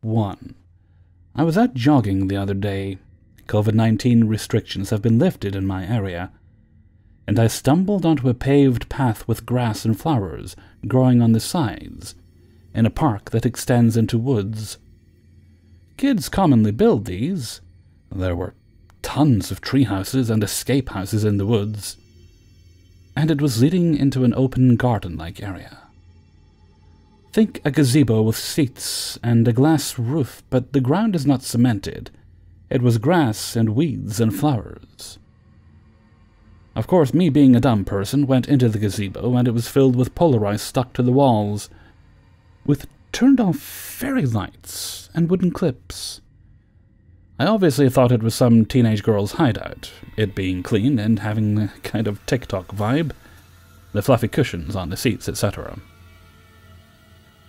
1. I was out jogging the other day. COVID 19 restrictions have been lifted in my area, and I stumbled onto a paved path with grass and flowers growing on the sides, in a park that extends into woods. Kids commonly build these. There were tons of tree houses and escape houses in the woods, and it was leading into an open garden like area. Think a gazebo with seats and a glass roof, but the ground is not cemented. It was grass and weeds and flowers. Of course, me being a dumb person went into the gazebo and it was filled with Polaroids stuck to the walls, with turned off fairy lights and wooden clips. I obviously thought it was some teenage girl's hideout, it being clean and having a kind of TikTok vibe, the fluffy cushions on the seats, etc.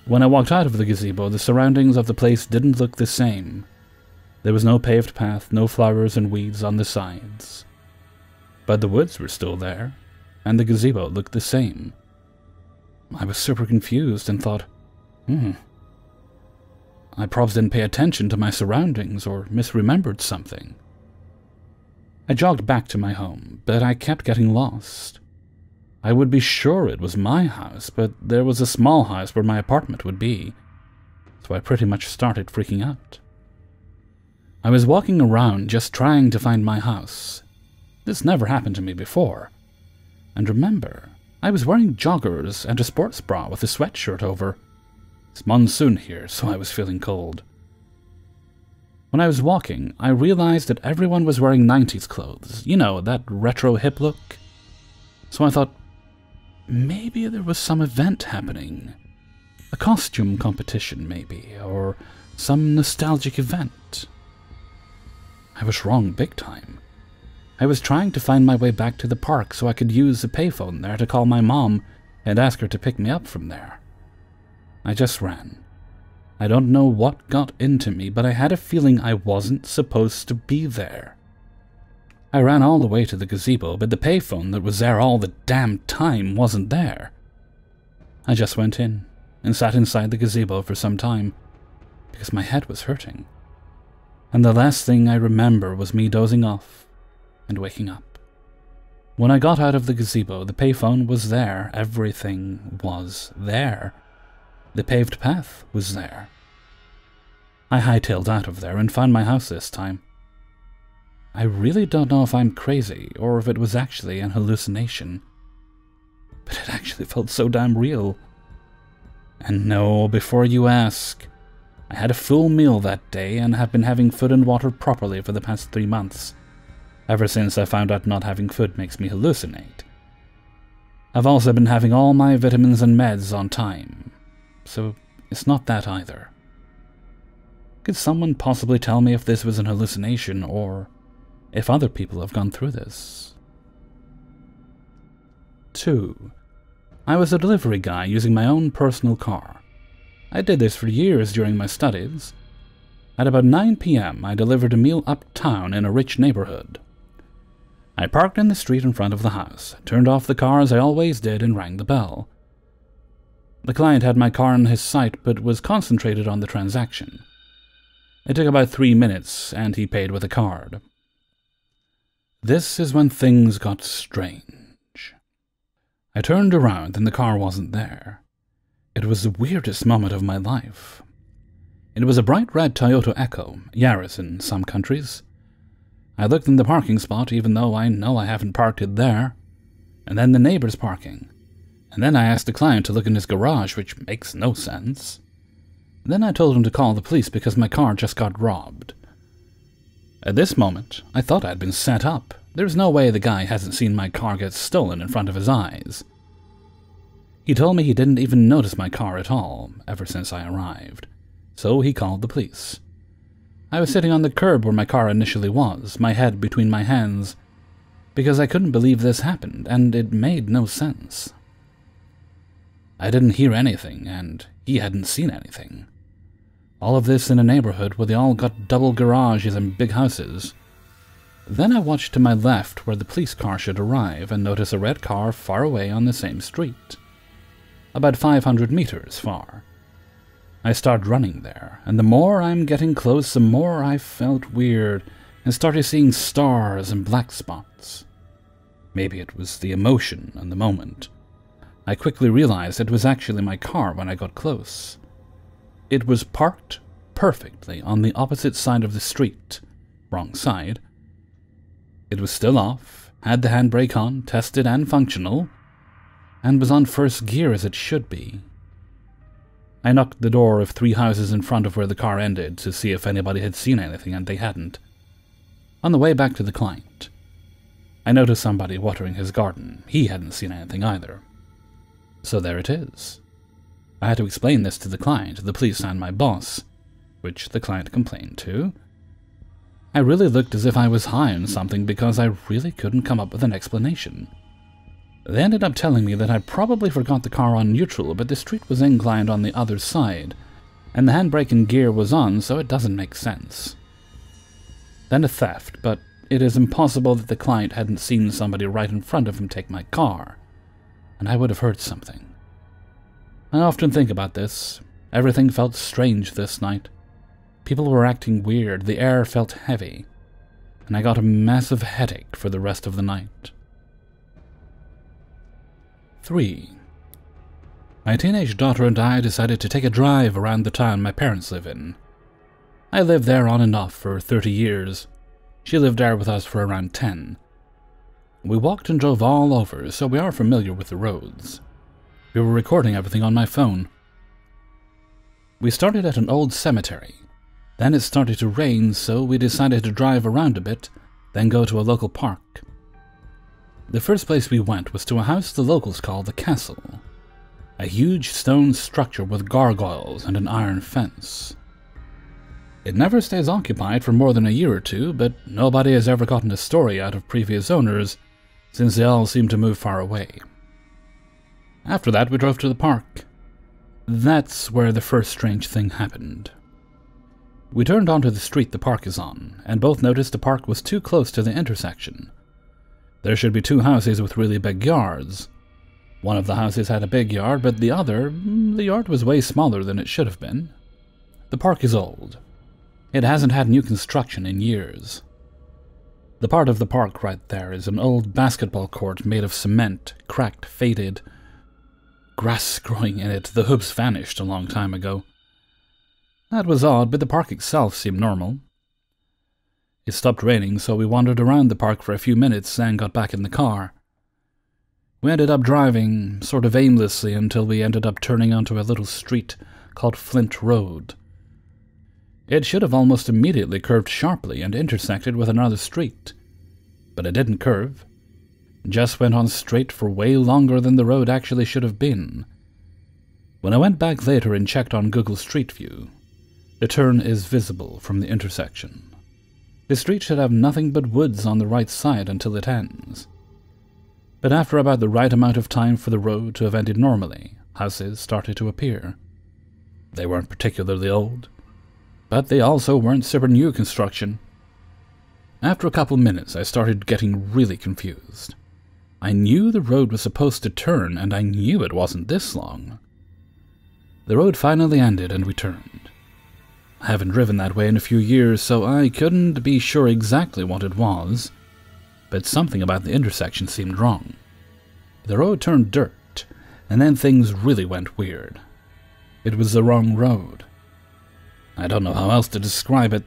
When I walked out of the gazebo, the surroundings of the place didn't look the same. There was no paved path, no flowers and weeds on the sides. But the woods were still there, and the gazebo looked the same. I was super confused and thought, hmm, I probably didn't pay attention to my surroundings or misremembered something. I jogged back to my home, but I kept getting lost. I would be sure it was my house, but there was a small house where my apartment would be, so I pretty much started freaking out. I was walking around just trying to find my house. This never happened to me before. And remember, I was wearing joggers and a sports bra with a sweatshirt over. It's monsoon here, so I was feeling cold. When I was walking, I realized that everyone was wearing 90s clothes. You know, that retro hip look. So I thought, maybe there was some event happening. A costume competition, maybe, or some nostalgic event. I was wrong big time. I was trying to find my way back to the park so I could use the payphone there to call my mom and ask her to pick me up from there. I just ran. I don't know what got into me, but I had a feeling I wasn't supposed to be there. I ran all the way to the gazebo, but the payphone that was there all the damn time wasn't there. I just went in and sat inside the gazebo for some time because my head was hurting. And the last thing I remember was me dozing off and waking up. When I got out of the gazebo, the payphone was there. Everything was there. The paved path was there. I hightailed out of there and found my house this time. I really don't know if I'm crazy or if it was actually an hallucination. But it actually felt so damn real. And no, before you ask, I had a full meal that day and have been having food and water properly for the past three months, ever since I found out not having food makes me hallucinate. I've also been having all my vitamins and meds on time, so it's not that either. Could someone possibly tell me if this was an hallucination or if other people have gone through this? 2. I was a delivery guy using my own personal car. I did this for years during my studies. At about 9 p.m., I delivered a meal uptown in a rich neighborhood. I parked in the street in front of the house, turned off the car as I always did, and rang the bell. The client had my car in his sight but was concentrated on the transaction. It took about three minutes, and he paid with a card. This is when things got strange. I turned around and the car wasn't there. It was the weirdest moment of my life. It was a bright red Toyota Echo, Yaris in some countries. I looked in the parking spot, even though I know I haven't parked it there, and then the neighbor's parking. And then I asked the client to look in his garage, which makes no sense. Then I told him to call the police because my car just got robbed. At this moment, I thought I'd been set up. There's no way the guy hasn't seen my car get stolen in front of his eyes. He told me he didn't even notice my car at all, ever since I arrived. So he called the police. I was sitting on the curb where my car initially was, my head between my hands, because I couldn't believe this happened, and it made no sense. I didn't hear anything, and he hadn't seen anything. All of this in a neighborhood where they all got double garages and big houses. Then I watched to my left where the police car should arrive and notice a red car far away on the same street. About 500 meters far. I start running there, and the more I'm getting close, the more I felt weird and started seeing stars and black spots. Maybe it was the emotion and the moment. I quickly realized it was actually my car when I got close. It was parked perfectly on the opposite side of the street, wrong side. It was still off, had the handbrake on, tested and functional, and was on first gear as it should be. I knocked the door of three houses in front of where the car ended to see if anybody had seen anything, and they hadn't. On the way back to the client, I noticed somebody watering his garden. He hadn't seen anything either. So there it is. I had to explain this to the client, the police, and my boss, which the client complained to. I really looked as if I was high on something because I really couldn't come up with an explanation. They ended up telling me that I probably forgot the car on neutral, but the street was inclined on the other side, and the handbrake and gear was on, so it doesn't make sense. Then a theft, but it is impossible that the client hadn't seen somebody right in front of him take my car, and I would have heard something. I often think about this. Everything felt strange this night. People were acting weird, the air felt heavy, and I got a massive headache for the rest of the night. 3. My teenage daughter and I decided to take a drive around the town my parents live in. I lived there on and off for 30 years. She lived there with us for around 10. We walked and drove all over, so we are familiar with the roads. We were recording everything on my phone. We started at an old cemetery. Then it started to rain, so we decided to drive around a bit, then go to a local park. The first place we went was to a house the locals call the castle, a huge stone structure with gargoyles and an iron fence. It never stays occupied for more than a year or two, but nobody has ever gotten a story out of previous owners, since they all seem to move far away. After that, we drove to the park. That's where the first strange thing happened. We turned onto the street the park is on, and both noticed the park was too close to the intersection. There should be two houses with really big yards. One of the houses had a big yard, but the other, mm, the yard was way smaller than it should have been. The park is old, it hasn't had new construction in years. The part of the park right there is an old basketball court made of cement, cracked, faded. Grass growing in it, the hoops vanished a long time ago. That was odd, but the park itself seemed normal. It stopped raining, so we wandered around the park for a few minutes and got back in the car. We ended up driving, sort of aimlessly, until we ended up turning onto a little street called Flint Road. It should have almost immediately curved sharply and intersected with another street. But it didn't curve. Just went on straight for way longer than the road actually should have been. When I went back later and checked on Google Street View, the turn is visible from the intersection. The street should have nothing but woods on the right side until it ends. But after about the right amount of time for the road to have ended normally, houses started to appear. They weren't particularly old, but they also weren't super new construction. After a couple minutes, I started getting really confused. I knew the road was supposed to turn, and I knew it wasn't this long. The road finally ended, and we turned. I haven't driven that way in a few years, so I couldn't be sure exactly what it was, but something about the intersection seemed wrong. The road turned dirt, and then things really went weird. It was the wrong road. I don't know how else to describe it.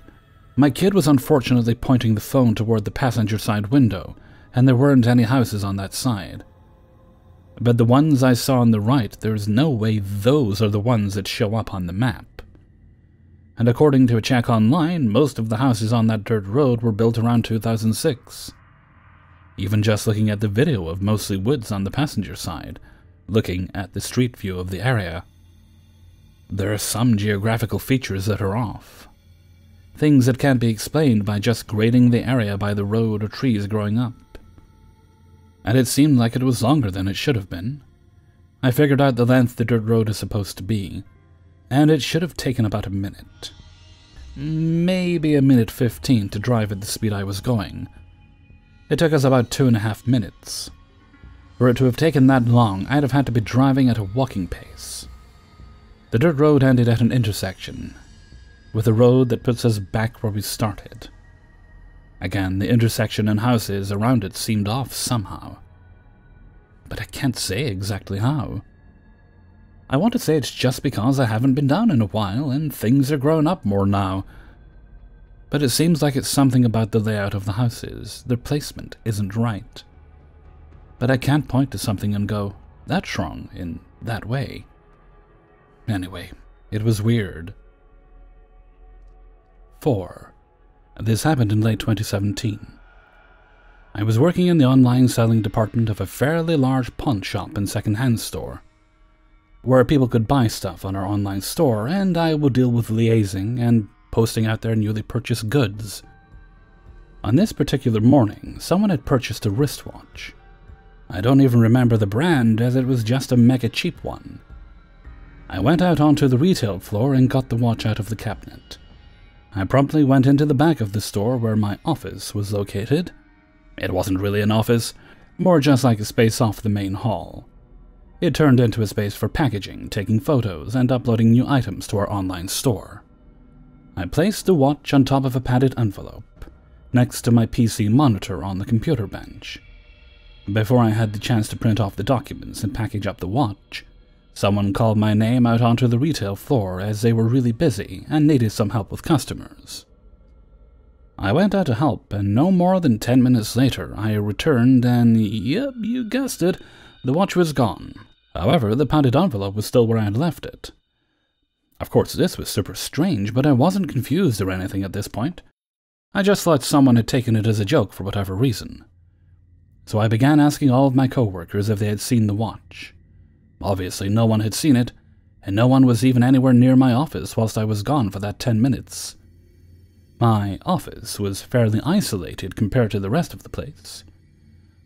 My kid was unfortunately pointing the phone toward the passenger side window, and there weren't any houses on that side. But the ones I saw on the right, there's no way those are the ones that show up on the map. And according to a check online, most of the houses on that dirt road were built around 2006. Even just looking at the video of mostly woods on the passenger side, looking at the street view of the area, there are some geographical features that are off. Things that can't be explained by just grading the area by the road or trees growing up. And it seemed like it was longer than it should have been. I figured out the length the dirt road is supposed to be, and it should have taken about a minute. Maybe a minute fifteen to drive at the speed I was going. It took us about two and a half minutes. For it to have taken that long, I'd have had to be driving at a walking pace. The dirt road ended at an intersection, with a road that puts us back where we started. Again, the intersection and houses around it seemed off somehow. But I can't say exactly how. I want to say it's just because I haven't been down in a while and things are growing up more now. But it seems like it's something about the layout of the houses. Their placement isn't right. But I can't point to something and go, that's wrong in that way. Anyway, it was weird. 4. This happened in late 2017. I was working in the online selling department of a fairly large pawn shop and second-hand store, where people could buy stuff on our online store, and I would deal with liaising and posting out their newly purchased goods. On this particular morning, someone had purchased a wristwatch. I don't even remember the brand, as it was just a mega cheap one. I went out onto the retail floor and got the watch out of the cabinet. I promptly went into the back of the store where my office was located. It wasn't really an office, more just like a space off the main hall. It turned into a space for packaging, taking photos, and uploading new items to our online store. I placed the watch on top of a padded envelope, next to my PC monitor on the computer bench. Before I had the chance to print off the documents and package up the watch, Someone called my name out onto the retail floor as they were really busy and needed some help with customers. I went out to help, and no more than ten minutes later I returned and, yep, you guessed it, the watch was gone. However, the padded envelope was still where I had left it. Of course, this was super strange, but I wasn't confused or anything at this point. I just thought someone had taken it as a joke for whatever reason. So I began asking all of my coworkers if they had seen the watch. Obviously, no one had seen it, and no one was even anywhere near my office whilst I was gone for that ten minutes. My office was fairly isolated compared to the rest of the place,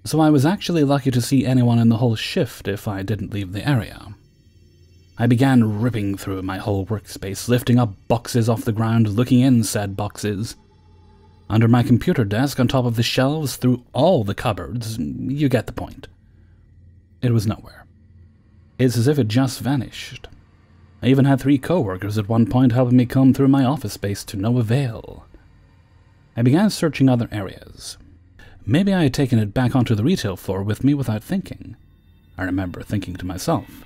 so I was actually lucky to see anyone in the whole shift if I didn't leave the area. I began ripping through my whole workspace, lifting up boxes off the ground, looking in said boxes. Under my computer desk, on top of the shelves, through all the cupboards, you get the point. It was nowhere. It's as if it just vanished. I even had three coworkers at one point helping me comb through my office space to no avail. I began searching other areas. Maybe I had taken it back onto the retail floor with me without thinking. I remember thinking to myself.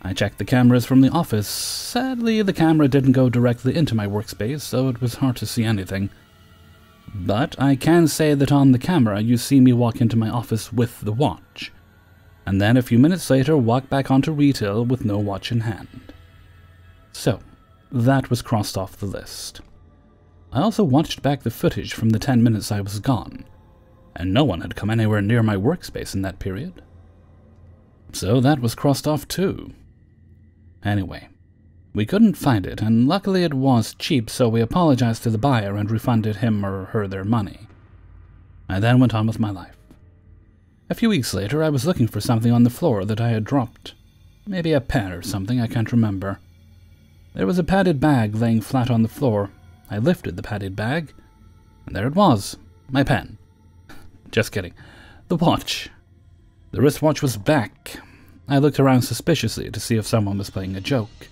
I checked the cameras from the office. Sadly, the camera didn't go directly into my workspace, so it was hard to see anything. But I can say that on the camera you see me walk into my office with the watch and then a few minutes later walk back onto retail with no watch in hand. So, that was crossed off the list. I also watched back the footage from the 10 minutes I was gone, and no one had come anywhere near my workspace in that period. So that was crossed off too. Anyway, we couldn't find it, and luckily it was cheap, so we apologized to the buyer and refunded him or her their money. I then went on with my life. A few weeks later, I was looking for something on the floor that I had dropped. Maybe a pen or something, I can't remember. There was a padded bag laying flat on the floor. I lifted the padded bag, and there it was my pen. Just kidding. The watch. The wristwatch was back. I looked around suspiciously to see if someone was playing a joke,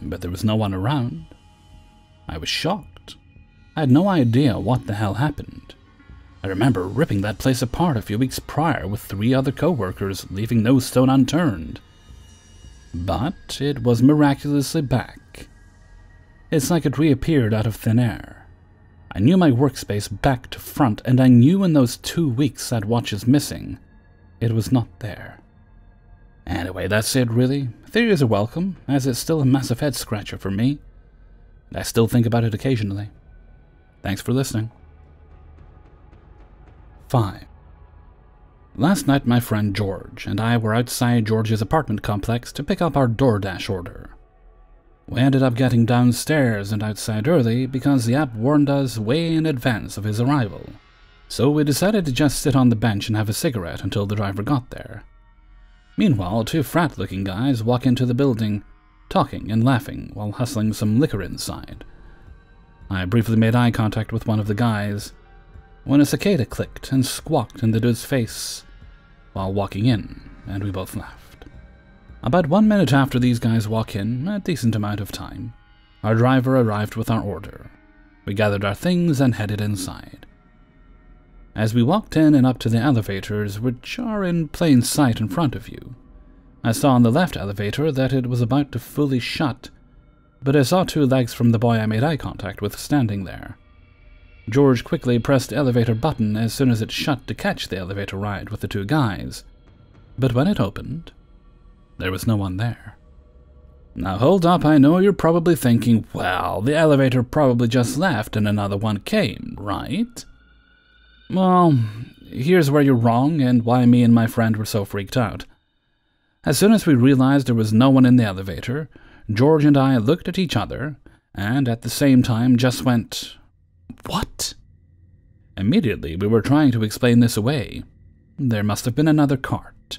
but there was no one around. I was shocked. I had no idea what the hell happened. I remember ripping that place apart a few weeks prior with three other co-workers, leaving no stone unturned. But it was miraculously back. It's like it reappeared out of thin air. I knew my workspace back to front, and I knew in those two weeks that watch is missing, it was not there. Anyway, that's it really. Theories are welcome, as it's still a massive head scratcher for me. I still think about it occasionally. Thanks for listening. 5. Last night, my friend George and I were outside George's apartment complex to pick up our DoorDash order. We ended up getting downstairs and outside early because the app warned us way in advance of his arrival. So we decided to just sit on the bench and have a cigarette until the driver got there. Meanwhile, two frat looking guys walk into the building, talking and laughing while hustling some liquor inside. I briefly made eye contact with one of the guys, when a cicada clicked and squawked in the dude's face while walking in, and we both laughed. About one minute after these guys walk in, a decent amount of time, our driver arrived with our order. We gathered our things and headed inside. As we walked in and up to the elevators, which are in plain sight in front of you, I saw on the left elevator that it was about to fully shut, but I saw two legs from the boy I made eye contact with standing there. George quickly pressed the elevator button as soon as it shut to catch the elevator ride with the two guys, but when it opened, there was no one there. Now hold up, I know you're probably thinking, well, the elevator probably just left and another one came, right? Well, here's where you're wrong and why me and my friend were so freaked out. As soon as we realized there was no one in the elevator, George and I looked at each other and at the same time just went, What? Immediately we were trying to explain this away. There must have been another cart.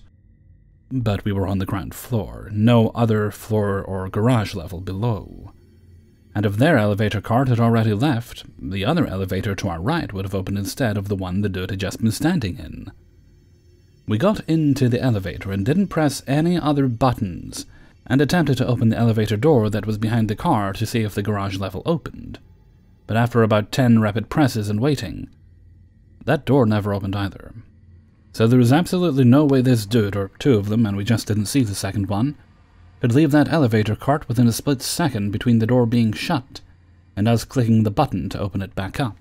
But we were on the ground floor, no other floor or garage level below and if their elevator cart had already left, the other elevator to our right would have opened instead of the one the dude had just been standing in. We got into the elevator and didn't press any other buttons, and attempted to open the elevator door that was behind the car to see if the garage level opened. But after about ten rapid presses and waiting, that door never opened either. So there was absolutely no way this dude, or two of them, and we just didn't see the second one, could leave that elevator cart within a split second between the door being shut and us clicking the button to open it back up.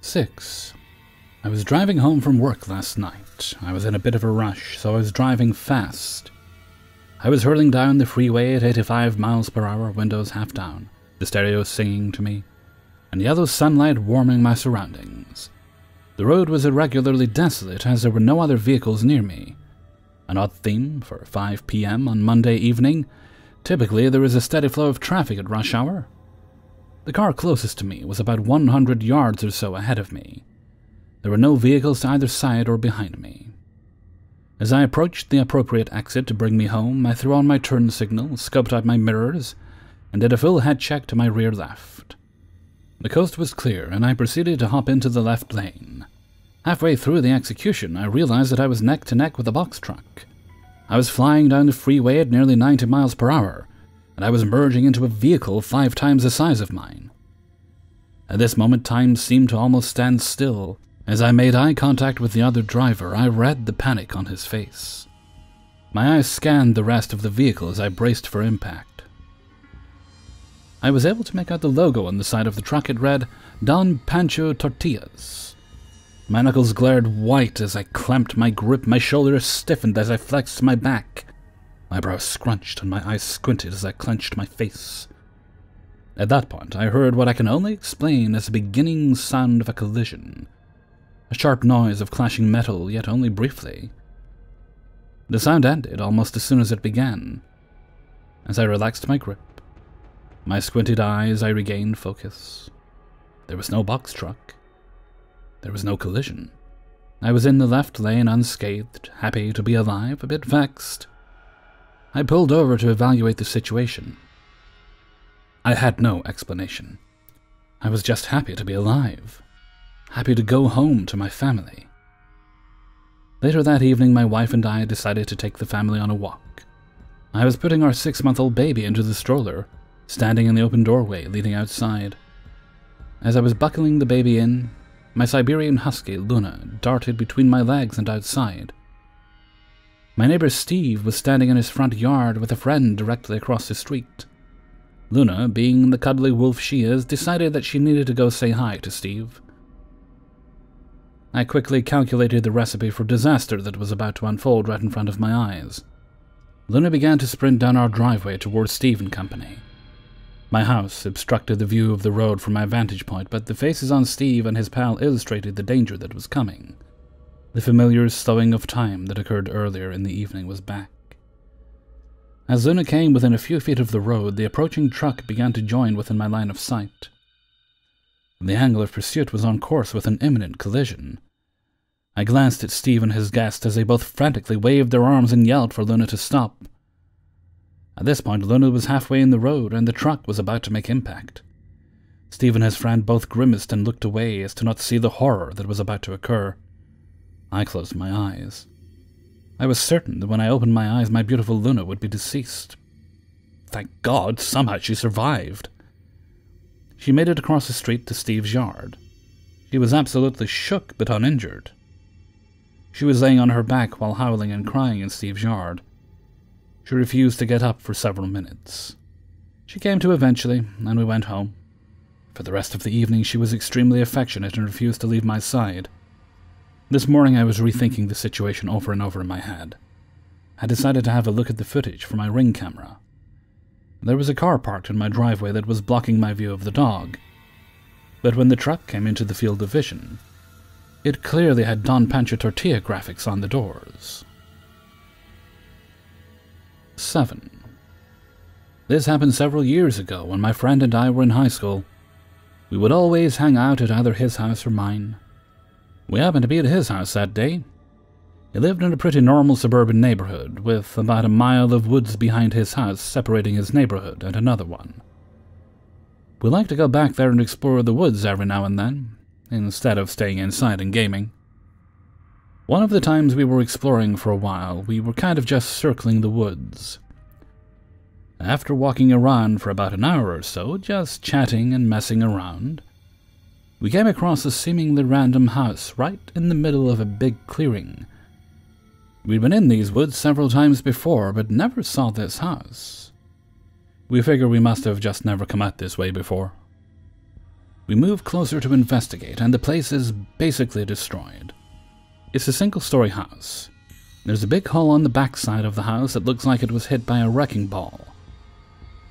6. I was driving home from work last night. I was in a bit of a rush, so I was driving fast. I was hurling down the freeway at 85 miles per hour, windows half down, the stereo singing to me, and yellow sunlight warming my surroundings. The road was irregularly desolate as there were no other vehicles near me, an odd theme for 5 p.m. on Monday evening. Typically, there is a steady flow of traffic at rush hour. The car closest to me was about 100 yards or so ahead of me. There were no vehicles to either side or behind me. As I approached the appropriate exit to bring me home, I threw on my turn signal, scoped out my mirrors, and did a full head check to my rear left. The coast was clear, and I proceeded to hop into the left lane. Halfway through the execution, I realized that I was neck to neck with a box truck. I was flying down the freeway at nearly 90 miles per hour, and I was merging into a vehicle five times the size of mine. At this moment, time seemed to almost stand still. As I made eye contact with the other driver, I read the panic on his face. My eyes scanned the rest of the vehicle as I braced for impact. I was able to make out the logo on the side of the truck. It read, Don Pancho Tortillas. My knuckles glared white as I clamped my grip, my shoulders stiffened as I flexed my back. My brows scrunched and my eyes squinted as I clenched my face. At that point, I heard what I can only explain as the beginning sound of a collision. A sharp noise of clashing metal, yet only briefly. The sound ended almost as soon as it began. As I relaxed my grip, my squinted eyes, I regained focus. There was no box truck. There was no collision. I was in the left lane unscathed, happy to be alive, a bit vexed. I pulled over to evaluate the situation. I had no explanation. I was just happy to be alive, happy to go home to my family. Later that evening, my wife and I decided to take the family on a walk. I was putting our six month old baby into the stroller, standing in the open doorway leading outside. As I was buckling the baby in, my Siberian husky, Luna, darted between my legs and outside. My neighbor Steve was standing in his front yard with a friend directly across the street. Luna, being the cuddly wolf she is, decided that she needed to go say hi to Steve. I quickly calculated the recipe for disaster that was about to unfold right in front of my eyes. Luna began to sprint down our driveway towards Steve and Company. My house obstructed the view of the road from my vantage point, but the faces on Steve and his pal illustrated the danger that was coming. The familiar slowing of time that occurred earlier in the evening was back. As Luna came within a few feet of the road, the approaching truck began to join within my line of sight. The angle of pursuit was on course with an imminent collision. I glanced at Steve and his guest as they both frantically waved their arms and yelled for Luna to stop. At this point, Luna was halfway in the road, and the truck was about to make impact. Steve and his friend both grimaced and looked away as to not see the horror that was about to occur. I closed my eyes. I was certain that when I opened my eyes, my beautiful Luna would be deceased. thank God, somehow she survived. She made it across the street to Steve's yard. She was absolutely shook but uninjured. She was laying on her back while howling and crying in Steve's yard. She refused to get up for several minutes. She came to eventually, and we went home. For the rest of the evening, she was extremely affectionate and refused to leave my side. This morning, I was rethinking the situation over and over in my head. I decided to have a look at the footage from my ring camera. There was a car parked in my driveway that was blocking my view of the dog. But when the truck came into the field of vision, it clearly had Don Pancho Tortilla graphics on the doors. 7. This happened several years ago when my friend and I were in high school. We would always hang out at either his house or mine. We happened to be at his house that day. He lived in a pretty normal suburban neighborhood, with about a mile of woods behind his house separating his neighborhood and another one. We liked to go back there and explore the woods every now and then, instead of staying inside and gaming. One of the times we were exploring for a while, we were kind of just circling the woods. After walking around for about an hour or so, just chatting and messing around, we came across a seemingly random house right in the middle of a big clearing. We'd been in these woods several times before, but never saw this house. We figure we must have just never come out this way before. We move closer to investigate, and the place is basically destroyed. It's a single story house. There's a big hole on the back side of the house that looks like it was hit by a wrecking ball.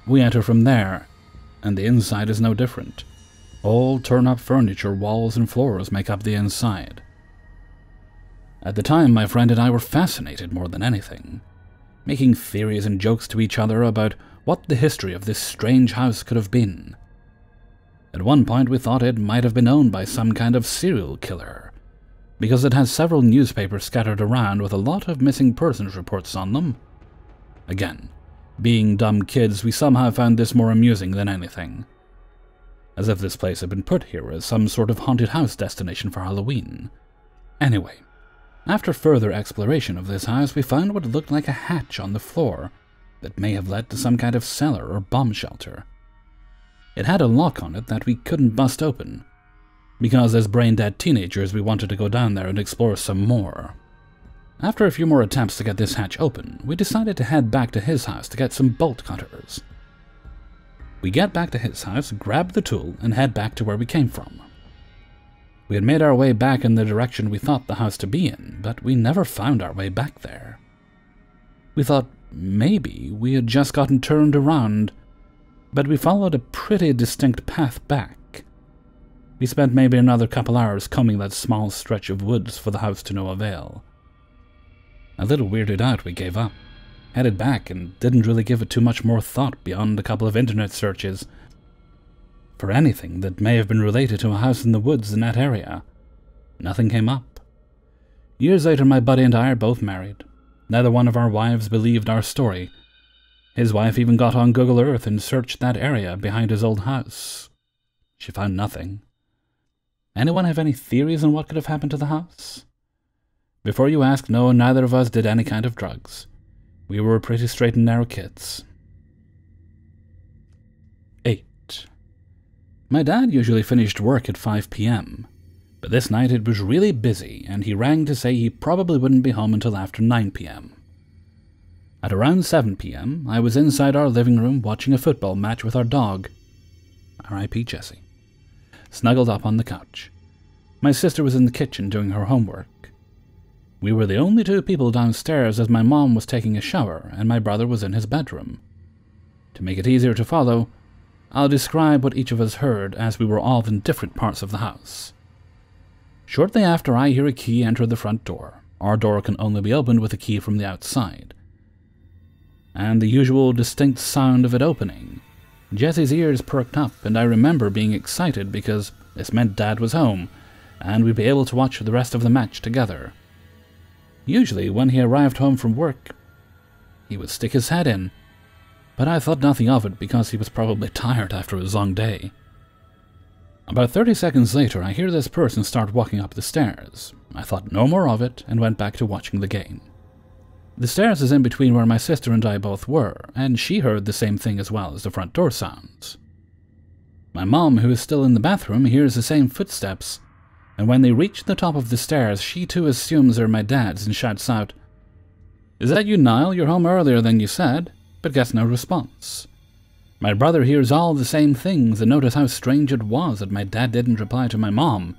We enter from there, and the inside is no different. All turn up furniture, walls, and floors make up the inside. At the time, my friend and I were fascinated more than anything, making theories and jokes to each other about what the history of this strange house could have been. At one point, we thought it might have been owned by some kind of serial killer because it has several newspapers scattered around with a lot of missing persons reports on them. Again, being dumb kids, we somehow found this more amusing than anything. As if this place had been put here as some sort of haunted house destination for Halloween. Anyway, after further exploration of this house, we found what looked like a hatch on the floor that may have led to some kind of cellar or bomb shelter. It had a lock on it that we couldn't bust open, because as brain dead teenagers we wanted to go down there and explore some more. After a few more attempts to get this hatch open, we decided to head back to his house to get some bolt cutters. We get back to his house, grab the tool, and head back to where we came from. We had made our way back in the direction we thought the house to be in, but we never found our way back there. We thought maybe we had just gotten turned around, but we followed a pretty distinct path back. We spent maybe another couple hours combing that small stretch of woods for the house to no avail. A little weirded out, we gave up, headed back, and didn't really give it too much more thought beyond a couple of internet searches for anything that may have been related to a house in the woods in that area. Nothing came up. Years later, my buddy and I are both married. Neither one of our wives believed our story. His wife even got on Google Earth and searched that area behind his old house. She found nothing. Anyone have any theories on what could have happened to the house? Before you ask, no, neither of us did any kind of drugs. We were pretty straight and narrow kids. My dad usually finished work at 5 p.m., but this night it was really busy, and he rang to say he probably wouldn't be home until after 9 p.m. At around 7 p.m., I was inside our living room watching a football match with our dog. R.I.P. Jessie snuggled up on the couch. My sister was in the kitchen doing her homework. We were the only two people downstairs as my mom was taking a shower and my brother was in his bedroom. To make it easier to follow, I'll describe what each of us heard as we were all in different parts of the house. Shortly after, I hear a key enter the front door. Our door can only be opened with a key from the outside. And the usual distinct sound of it opening Jessie's ears perked up, and I remember being excited because this meant Dad was home, and we'd be able to watch the rest of the match together. Usually, when he arrived home from work, he would stick his head in, but I thought nothing of it because he was probably tired after his long day. About 30 seconds later, I hear this person start walking up the stairs. I thought no more of it and went back to watching the game. The stairs is in between where my sister and I both were, and she heard the same thing as well as the front door sounds. My mom, who is still in the bathroom, hears the same footsteps, and when they reach the top of the stairs, she too assumes they're my dad's and shouts out, Is that you, Niall? You're home earlier than you said, but gets no response. My brother hears all the same things and notice how strange it was that my dad didn't reply to my mom,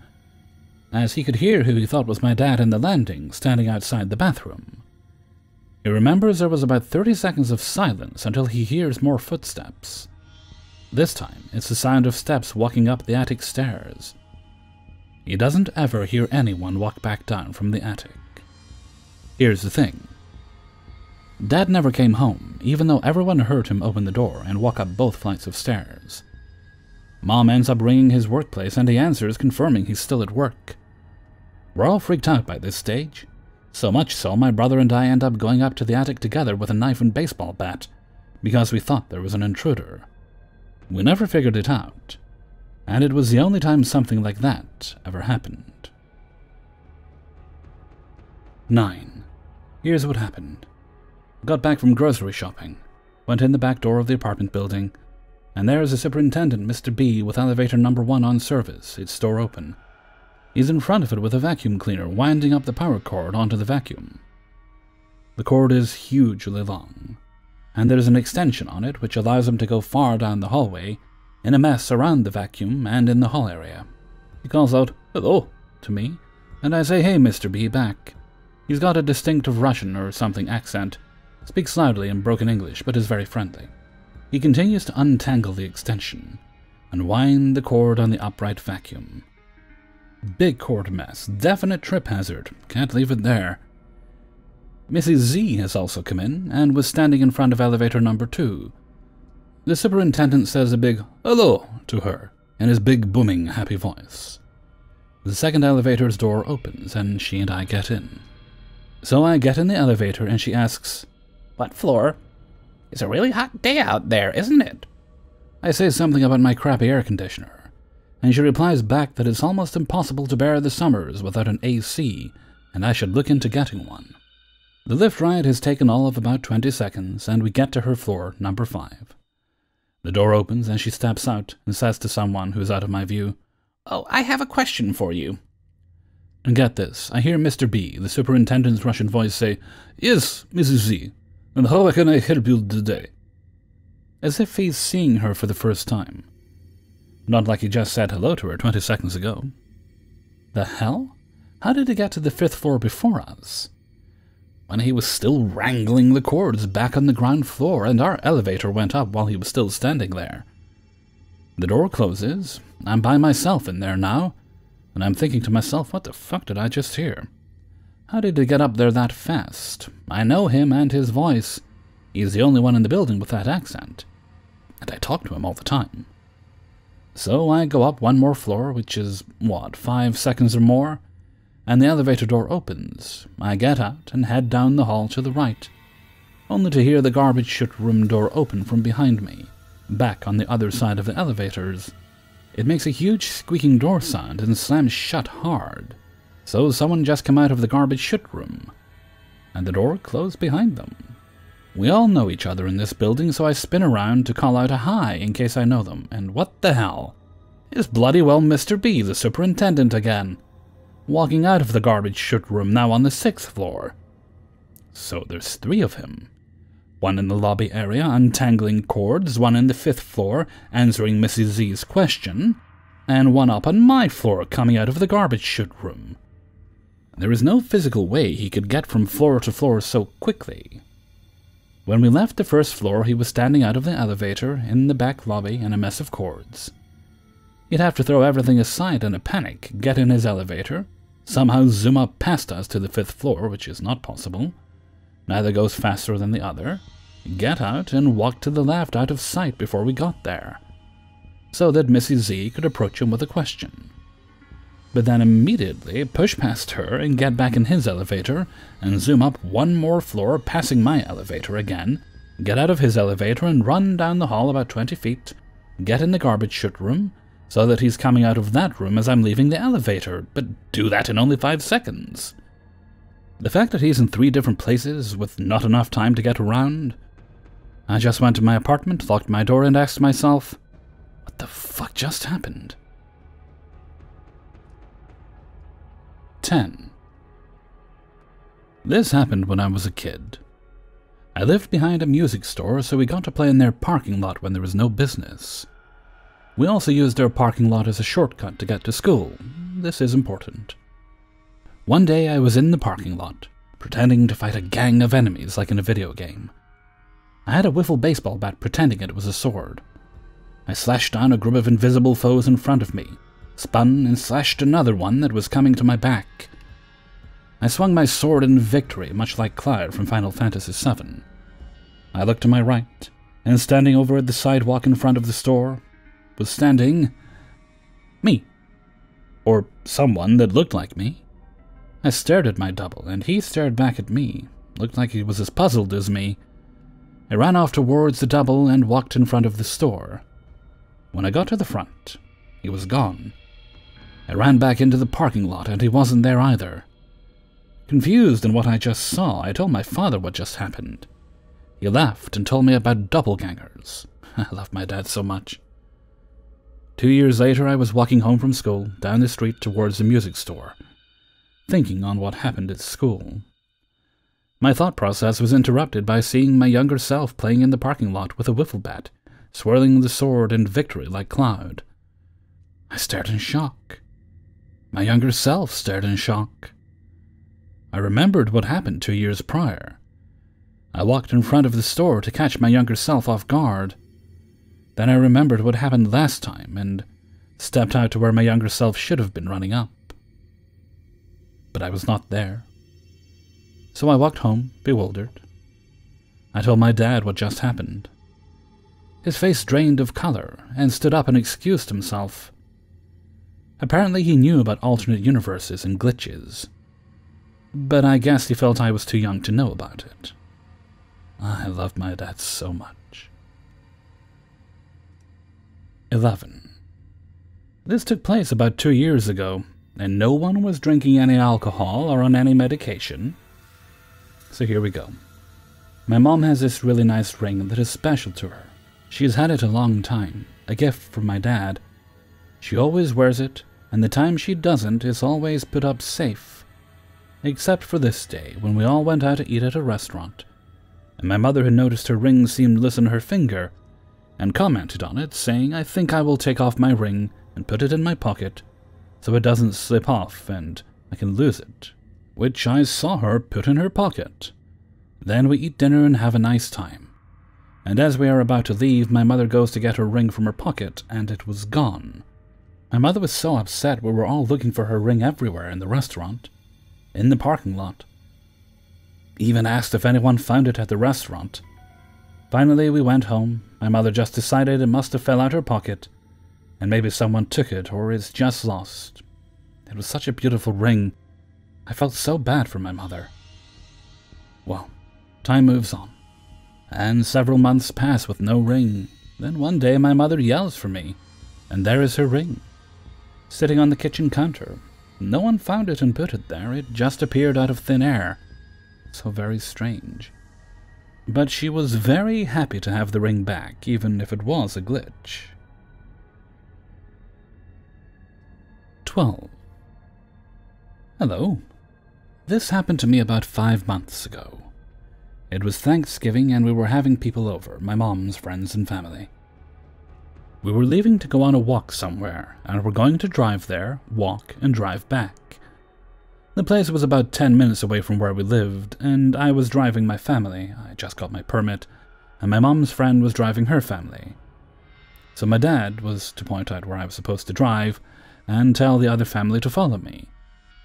as he could hear who he thought was my dad in the landing, standing outside the bathroom. He remembers there was about 30 seconds of silence until he hears more footsteps. This time, it's the sound of steps walking up the attic stairs. He doesn't ever hear anyone walk back down from the attic. Here's the thing. Dad never came home, even though everyone heard him open the door and walk up both flights of stairs. Mom ends up ringing his workplace and he answers, confirming he's still at work. We're all freaked out by this stage. So much so, my brother and I end up going up to the attic together with a knife and baseball bat, because we thought there was an intruder. We never figured it out, and it was the only time something like that ever happened. 9. Here's what happened. Got back from grocery shopping, went in the back door of the apartment building, and there is the superintendent, Mr. B, with elevator number one on service, its door open. He's in front of it with a vacuum cleaner, winding up the power cord onto the vacuum. The cord is hugely long, and there's an extension on it which allows him to go far down the hallway in a mess around the vacuum and in the hall area. He calls out, Hello, to me, and I say, Hey, Mr. B, back. He's got a distinctive Russian or something accent, speaks loudly in broken English, but is very friendly. He continues to untangle the extension and wind the cord on the upright vacuum. Big cord mess, definite trip hazard, can't leave it there. Mrs. Z has also come in and was standing in front of elevator number two, the superintendent says a big hello to her in his big, booming, happy voice. The second elevator's door opens, and she and I get in. So I get in the elevator, and she asks, What floor? It's a really hot day out there, isn't it? I say something about my crappy air conditioner, and she replies back that it's almost impossible to bear the summers without an AC, and I should look into getting one. The lift ride has taken all of about 20 seconds, and we get to her floor, number 5. The door opens and she steps out and says to someone who is out of my view, Oh, I have a question for you. And get this, I hear Mr. B, the superintendent's Russian voice, say, Yes, Mrs. Z, and how can I help you today? As if he's seeing her for the first time. Not like he just said hello to her 20 seconds ago. The hell? How did he get to the fifth floor before us? when he was still wrangling the cords back on the ground floor, and our elevator went up while he was still standing there. The door closes. I'm by myself in there now, and I'm thinking to myself, what the fuck did I just hear? How did he get up there that fast? I know him and his voice. He's the only one in the building with that accent. And I talk to him all the time. So I go up one more floor, which is, what, five seconds or more, and the elevator door opens. I get out and head down the hall to the right, only to hear the garbage chute room door open from behind me, back on the other side of the elevators. It makes a huge squeaking door sound and slams shut hard. So someone just come out of the garbage chute room, and the door closed behind them. We all know each other in this building, so I spin around to call out a hi in case I know them, and what the hell? It's bloody well Mr. B, the superintendent again walking out of the garbage chute room now on the sixth floor. So there's three of him. One in the lobby area untangling cords, one in the fifth floor answering Mrs. Z's question, and one up on my floor coming out of the garbage chute room. There is no physical way he could get from floor to floor so quickly. When we left the first floor, he was standing out of the elevator in the back lobby in a mess of cords. He'd have to throw everything aside in a panic, get in his elevator, somehow zoom up past us to the fifth floor, which is not possible. Neither goes faster than the other. Get out and walk to the left out of sight before we got there, so that Mrs. Z could approach him with a question. But then immediately push past her and get back in his elevator and zoom up one more floor, passing my elevator again, get out of his elevator and run down the hall about 20 feet, get in the garbage chute room, so that he's coming out of that room as I'm leaving the elevator, but do that in only five seconds. The fact that he's in three different places with not enough time to get around. I just went to my apartment, locked my door, and asked myself, what the fuck just happened? 10. This happened when I was a kid. I lived behind a music store, so we got to play in their parking lot when there was no business. We also used their parking lot as a shortcut to get to school. This is important. One day I was in the parking lot, pretending to fight a gang of enemies like in a video game. I had a wiffle baseball bat pretending it was a sword. I slashed down a group of invisible foes in front of me, spun and slashed another one that was coming to my back. I swung my sword in victory, much like Cloud from Final Fantasy VII. I looked to my right, and standing over at the sidewalk in front of the store was standing me. Or someone that looked like me. I stared at my double, and he stared back at me. Looked like he was as puzzled as me. I ran off towards the double and walked in front of the store. When I got to the front, he was gone. I ran back into the parking lot, and he wasn't there either. Confused in what I just saw, I told my father what just happened. He laughed and told me about doppelgangers. I love my dad so much. Two years later, I was walking home from school, down the street towards the music store, thinking on what happened at school. My thought process was interrupted by seeing my younger self playing in the parking lot with a wiffle bat, swirling the sword in victory like Cloud. I stared in shock. My younger self stared in shock. I remembered what happened two years prior. I walked in front of the store to catch my younger self off guard. Then I remembered what happened last time and stepped out to where my younger self should have been running up. But I was not there. So I walked home, bewildered. I told my dad what just happened. His face drained of color and stood up and excused himself. Apparently, he knew about alternate universes and glitches but I guess he felt I was too young to know about it. I loved my dad so much. 11. This took place about two years ago, and no one was drinking any alcohol or on any medication. So here we go. My mom has this really nice ring that is special to her. She has had it a long time, a gift from my dad. She always wears it, and the time she doesn't is always put up safe except for this day when we all went out to eat at a restaurant, and my mother had noticed her ring seemed loose on her finger, and commented on it, saying, I think I will take off my ring and put it in my pocket so it doesn't slip off and I can lose it, which I saw her put in her pocket. Then we eat dinner and have a nice time. And as we are about to leave, my mother goes to get her ring from her pocket, and it was gone. My mother was so upset we were all looking for her ring everywhere in the restaurant in the parking lot. Even asked if anyone found it at the restaurant. Finally, we went home. My mother just decided it must have fell out her pocket, and maybe someone took it or is just lost. It was such a beautiful ring. I felt so bad for my mother. Well, time moves on, and several months pass with no ring. Then one day my mother yells for me, and there is her ring, sitting on the kitchen counter, no one found it and put it there, it just appeared out of thin air. So very strange. But she was very happy to have the ring back, even if it was a glitch. 12. Hello. This happened to me about five months ago. It was Thanksgiving and we were having people over, my mom's friends and family. We were leaving to go on a walk somewhere, and were going to drive there, walk, and drive back. The place was about 10 minutes away from where we lived, and I was driving my family. I just got my permit, and my mom's friend was driving her family. So my dad was to point out where I was supposed to drive and tell the other family to follow me.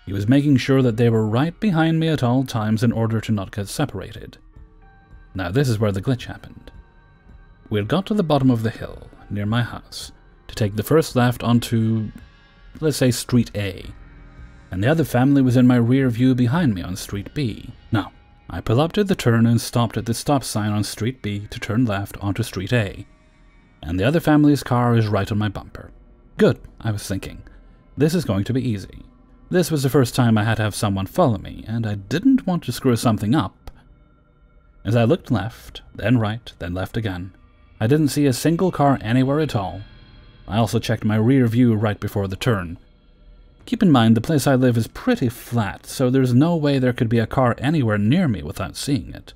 He was making sure that they were right behind me at all times in order to not get separated. Now, this is where the glitch happened. We had got to the bottom of the hill, near my house, to take the first left onto, let's say, Street A, and the other family was in my rear view behind me on Street B. Now, I pull up to the turn and stopped at the stop sign on Street B to turn left onto Street A, and the other family's car is right on my bumper. Good, I was thinking. This is going to be easy. This was the first time I had to have someone follow me, and I didn't want to screw something up. As I looked left, then right, then left again, I didn't see a single car anywhere at all. I also checked my rear view right before the turn. Keep in mind, the place I live is pretty flat, so there's no way there could be a car anywhere near me without seeing it.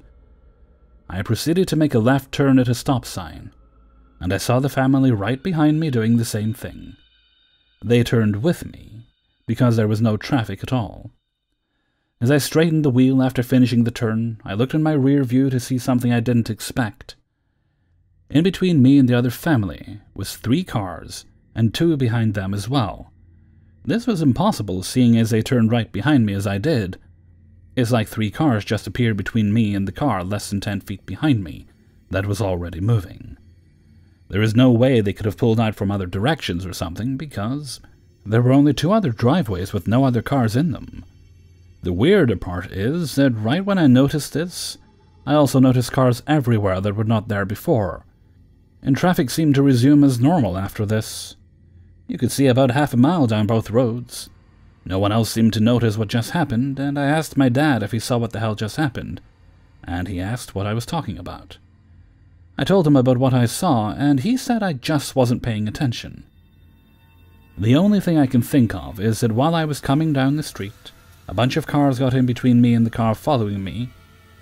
I proceeded to make a left turn at a stop sign, and I saw the family right behind me doing the same thing. They turned with me, because there was no traffic at all. As I straightened the wheel after finishing the turn, I looked in my rear view to see something I didn't expect. In between me and the other family was three cars, and two behind them as well. This was impossible, seeing as they turned right behind me as I did. It's like three cars just appeared between me and the car less than ten feet behind me, that was already moving. There is no way they could have pulled out from other directions or something, because there were only two other driveways with no other cars in them. The weirder part is that right when I noticed this, I also noticed cars everywhere that were not there before, and traffic seemed to resume as normal after this. You could see about half a mile down both roads. No one else seemed to notice what just happened, and I asked my dad if he saw what the hell just happened, and he asked what I was talking about. I told him about what I saw, and he said I just wasn't paying attention. The only thing I can think of is that while I was coming down the street, a bunch of cars got in between me and the car following me,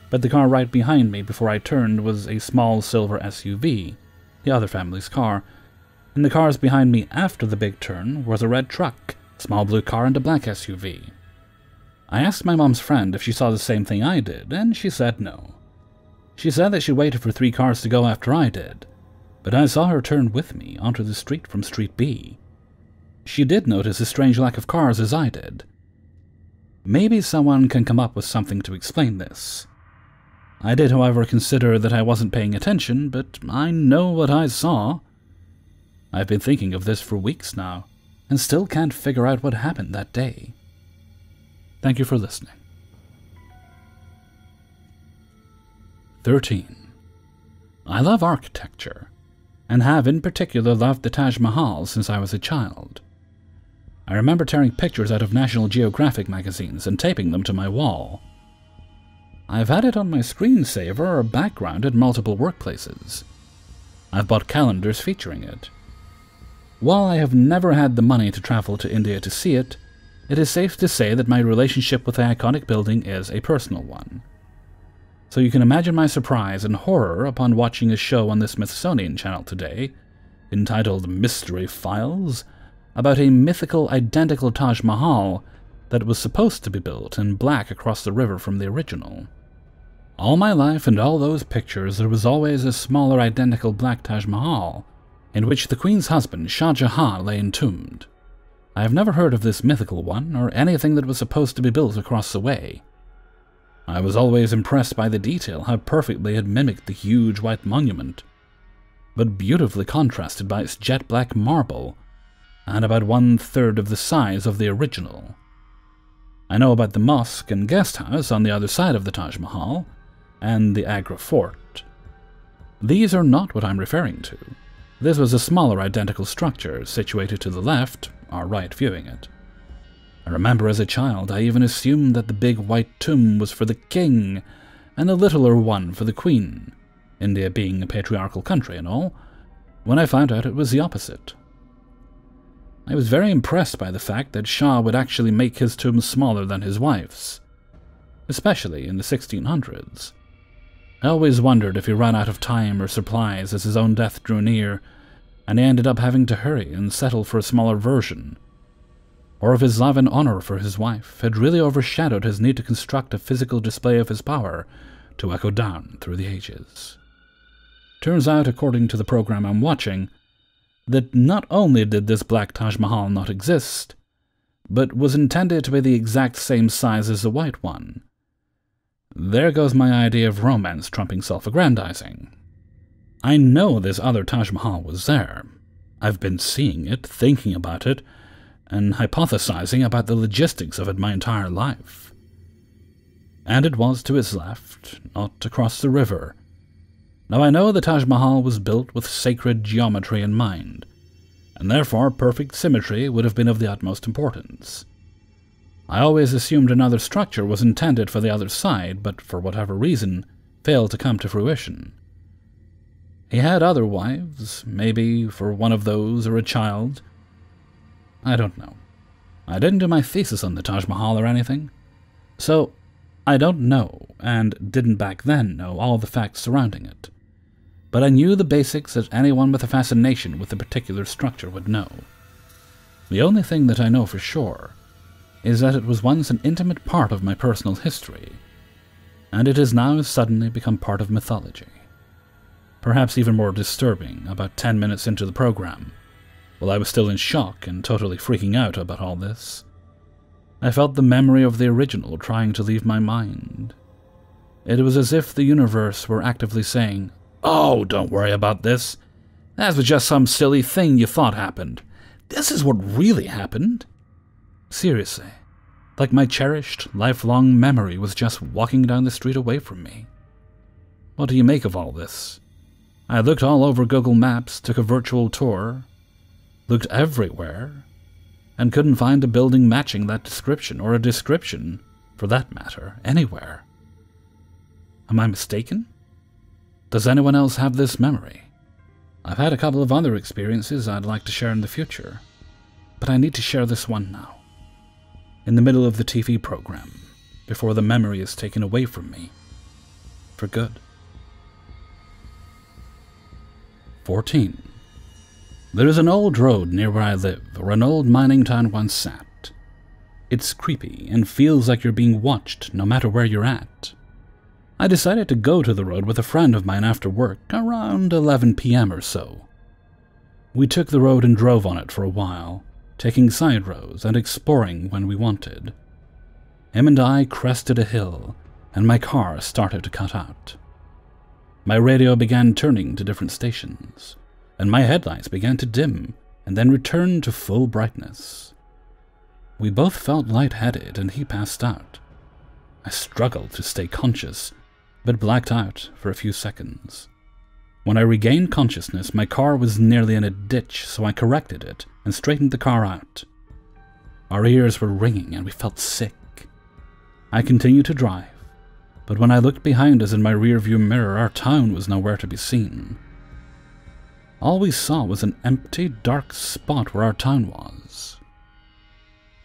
but the car right behind me before I turned was a small silver SUV, the other family's car, and the cars behind me after the big turn was a red truck, small blue car, and a black SUV. I asked my mom's friend if she saw the same thing I did, and she said no. She said that she waited for three cars to go after I did, but I saw her turn with me onto the street from Street B. She did notice a strange lack of cars as I did. Maybe someone can come up with something to explain this. I did, however, consider that I wasn't paying attention, but I know what I saw. I've been thinking of this for weeks now, and still can't figure out what happened that day. Thank you for listening. 13. I love architecture, and have in particular loved the Taj Mahal since I was a child. I remember tearing pictures out of National Geographic magazines and taping them to my wall. I've had it on my screensaver or background at multiple workplaces. I've bought calendars featuring it. While I have never had the money to travel to India to see it, it is safe to say that my relationship with the iconic building is a personal one. So you can imagine my surprise and horror upon watching a show on the Smithsonian Channel today, entitled Mystery Files, about a mythical identical Taj Mahal that was supposed to be built in black across the river from the original. All my life and all those pictures, there was always a smaller identical black Taj Mahal, in which the Queen's husband, Shah Jahan, lay entombed. I have never heard of this mythical one, or anything that was supposed to be built across the way. I was always impressed by the detail, how perfectly it mimicked the huge white monument, but beautifully contrasted by its jet black marble, and about one third of the size of the original. I know about the mosque and guest house on the other side of the Taj Mahal, and the Agra fort. These are not what I'm referring to. This was a smaller identical structure situated to the left, our right viewing it. I remember as a child I even assumed that the big white tomb was for the king and the littler one for the queen, India being a patriarchal country and all, when I found out it was the opposite. I was very impressed by the fact that Shah would actually make his tomb smaller than his wife's, especially in the 1600s. I always wondered if he ran out of time or supplies as his own death drew near, and he ended up having to hurry and settle for a smaller version, or if his love and honor for his wife had really overshadowed his need to construct a physical display of his power to echo down through the ages. Turns out, according to the program I'm watching, that not only did this black Taj Mahal not exist, but was intended to be the exact same size as the white one, there goes my idea of romance trumping self aggrandizing. I know this other Taj Mahal was there. I've been seeing it, thinking about it, and hypothesizing about the logistics of it my entire life. And it was to his left, not across the river. Now I know the Taj Mahal was built with sacred geometry in mind, and therefore perfect symmetry would have been of the utmost importance. I always assumed another structure was intended for the other side, but for whatever reason, failed to come to fruition. He had other wives, maybe for one of those or a child. I don't know. I didn't do my thesis on the Taj Mahal or anything. So, I don't know, and didn't back then know all the facts surrounding it. But I knew the basics that anyone with a fascination with a particular structure would know. The only thing that I know for sure is that it was once an intimate part of my personal history, and it has now suddenly become part of mythology. Perhaps even more disturbing about ten minutes into the program, while I was still in shock and totally freaking out about all this. I felt the memory of the original trying to leave my mind. It was as if the universe were actively saying, Oh, don't worry about this. That was just some silly thing you thought happened. This is what really happened. Seriously, like my cherished, lifelong memory was just walking down the street away from me. What do you make of all this? I looked all over Google Maps, took a virtual tour, looked everywhere, and couldn't find a building matching that description, or a description, for that matter, anywhere. Am I mistaken? Does anyone else have this memory? I've had a couple of other experiences I'd like to share in the future, but I need to share this one now in the middle of the TV program, before the memory is taken away from me. For good. 14. There is an old road near where I live, where an old mining town once sat. It's creepy and feels like you're being watched no matter where you're at. I decided to go to the road with a friend of mine after work, around 11 p.m. or so. We took the road and drove on it for a while, taking side roads and exploring when we wanted. Him and I crested a hill, and my car started to cut out. My radio began turning to different stations, and my headlights began to dim and then return to full brightness. We both felt lightheaded, and he passed out. I struggled to stay conscious, but blacked out for a few seconds. When I regained consciousness, my car was nearly in a ditch, so I corrected it and straightened the car out. Our ears were ringing and we felt sick. I continued to drive, but when I looked behind us in my rearview mirror, our town was nowhere to be seen. All we saw was an empty, dark spot where our town was.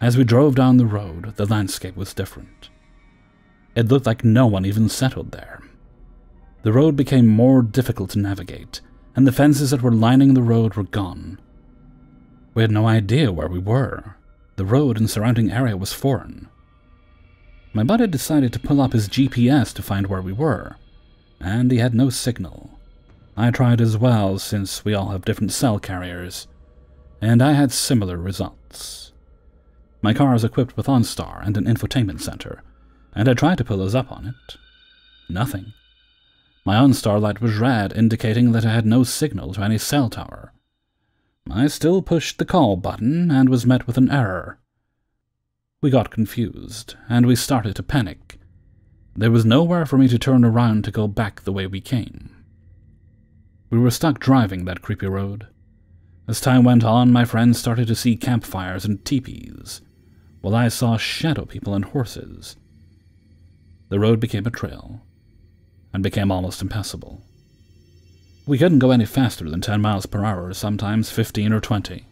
As we drove down the road, the landscape was different. It looked like no one even settled there. The road became more difficult to navigate, and the fences that were lining the road were gone. We had no idea where we were. The road and surrounding area was foreign. My buddy decided to pull up his GPS to find where we were, and he had no signal. I tried as well since we all have different cell carriers, and I had similar results. My car is equipped with OnStar and an infotainment center, and I tried to pull us up on it. Nothing. My OnStar light was red, indicating that I had no signal to any cell tower. I still pushed the call button and was met with an error. We got confused, and we started to panic. There was nowhere for me to turn around to go back the way we came. We were stuck driving that creepy road. As time went on, my friends started to see campfires and teepees, while I saw shadow people and horses. The road became a trail, and became almost impassable. We couldn't go any faster than 10 miles per hour, sometimes 15 or 20.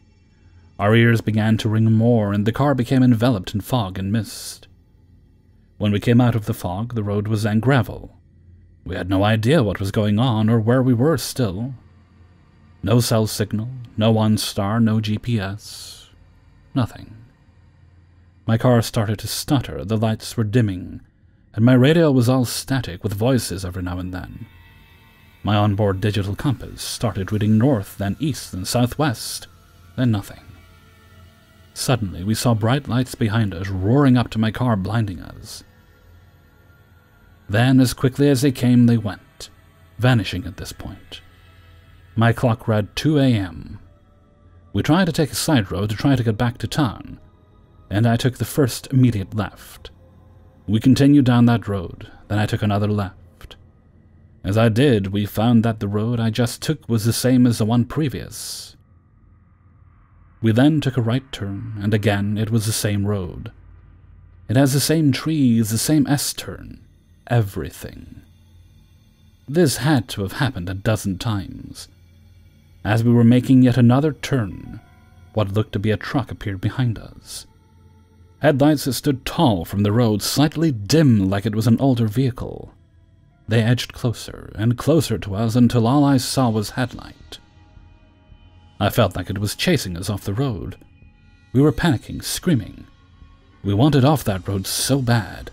Our ears began to ring more, and the car became enveloped in fog and mist. When we came out of the fog, the road was then gravel. We had no idea what was going on or where we were still. No cell signal, no OnStar, no GPS. Nothing. My car started to stutter, the lights were dimming, and my radio was all static with voices every now and then. My onboard digital compass started reading north, then east, then southwest, then nothing. Suddenly, we saw bright lights behind us roaring up to my car, blinding us. Then, as quickly as they came, they went, vanishing at this point. My clock read 2 a.m. We tried to take a side road to try to get back to town, and I took the first immediate left. We continued down that road, then I took another left. As I did, we found that the road I just took was the same as the one previous. We then took a right turn, and again it was the same road. It has the same trees, the same S-turn, everything. This had to have happened a dozen times. As we were making yet another turn, what looked to be a truck appeared behind us. Headlights that stood tall from the road, slightly dim like it was an older vehicle. They edged closer and closer to us until all I saw was headlight. I felt like it was chasing us off the road. We were panicking, screaming. We wanted off that road so bad.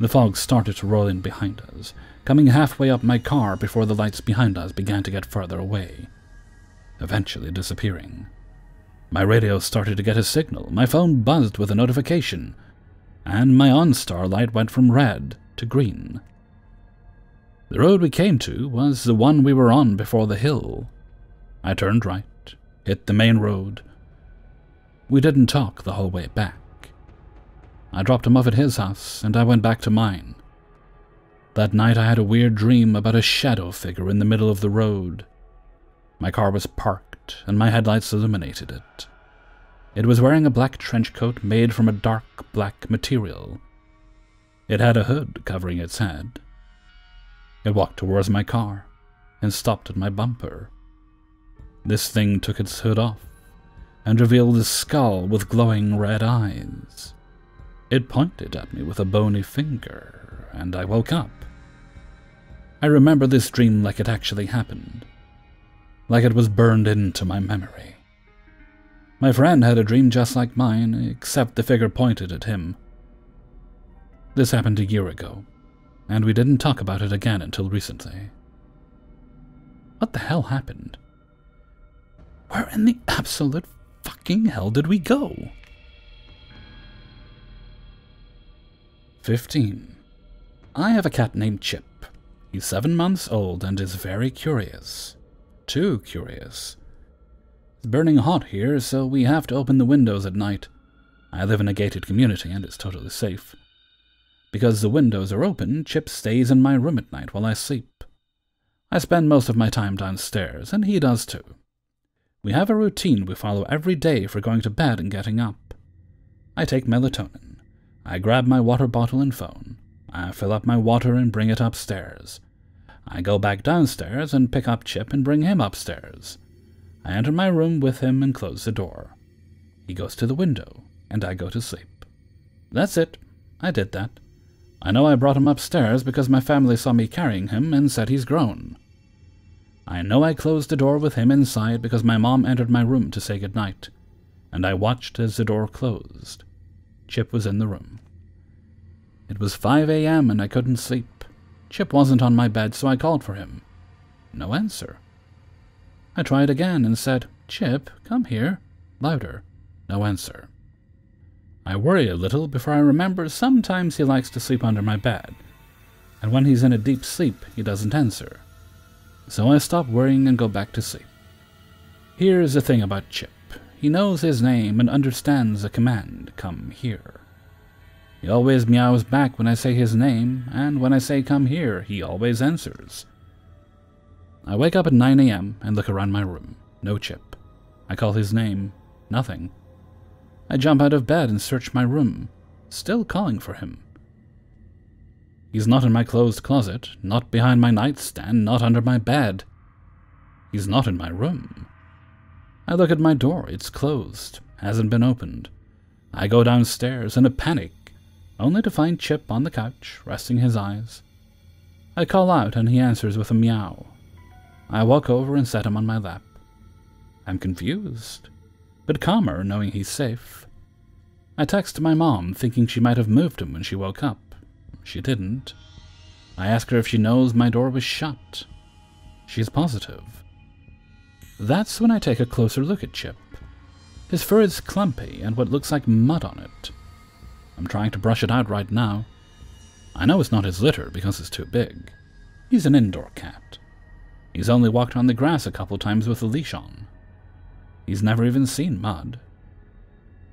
The fog started to roll in behind us, coming halfway up my car before the lights behind us began to get further away, eventually disappearing. My radio started to get a signal, my phone buzzed with a notification, and my OnStar light went from red to green. The road we came to was the one we were on before the hill. I turned right, hit the main road. We didn't talk the whole way back. I dropped him off at his house, and I went back to mine. That night I had a weird dream about a shadow figure in the middle of the road. My car was parked, and my headlights illuminated it. It was wearing a black trench coat made from a dark black material. It had a hood covering its head. It walked towards my car and stopped at my bumper. This thing took its hood off and revealed a skull with glowing red eyes. It pointed at me with a bony finger, and I woke up. I remember this dream like it actually happened, like it was burned into my memory. My friend had a dream just like mine, except the figure pointed at him. This happened a year ago, and we didn't talk about it again until recently. What the hell happened? Where in the absolute fucking hell did we go? 15. I have a cat named Chip. He's seven months old and is very curious. Too curious. It's burning hot here, so we have to open the windows at night. I live in a gated community and it's totally safe. Because the windows are open, Chip stays in my room at night while I sleep. I spend most of my time downstairs, and he does too. We have a routine we follow every day for going to bed and getting up. I take melatonin. I grab my water bottle and phone. I fill up my water and bring it upstairs. I go back downstairs and pick up Chip and bring him upstairs. I enter my room with him and close the door. He goes to the window, and I go to sleep. That's it. I did that. I know I brought him upstairs because my family saw me carrying him and said he's grown. I know I closed the door with him inside because my mom entered my room to say good night, and I watched as the door closed. Chip was in the room. It was 5 a.m. and I couldn't sleep. Chip wasn't on my bed, so I called for him. No answer. I tried again and said, Chip, come here. Louder. No answer. I worry a little before I remember sometimes he likes to sleep under my bed, and when he's in a deep sleep, he doesn't answer. So I stop worrying and go back to sleep. Here's the thing about Chip. He knows his name and understands the command, come here. He always meows back when I say his name, and when I say come here, he always answers. I wake up at 9 a.m. and look around my room. No chip. I call his name. Nothing. I jump out of bed and search my room. Still calling for him. He's not in my closed closet, not behind my nightstand, not under my bed. He's not in my room. I look at my door. It's closed. Hasn't been opened. I go downstairs in a panic, only to find Chip on the couch, resting his eyes. I call out and he answers with a meow. I walk over and set him on my lap. I'm confused, but calmer knowing he's safe. I text my mom, thinking she might have moved him when she woke up. She didn't. I ask her if she knows my door was shut. She's positive. That's when I take a closer look at Chip. His fur is clumpy and what looks like mud on it. I'm trying to brush it out right now. I know it's not his litter because it's too big. He's an indoor cat. He's only walked on the grass a couple times with a leash on. He's never even seen mud.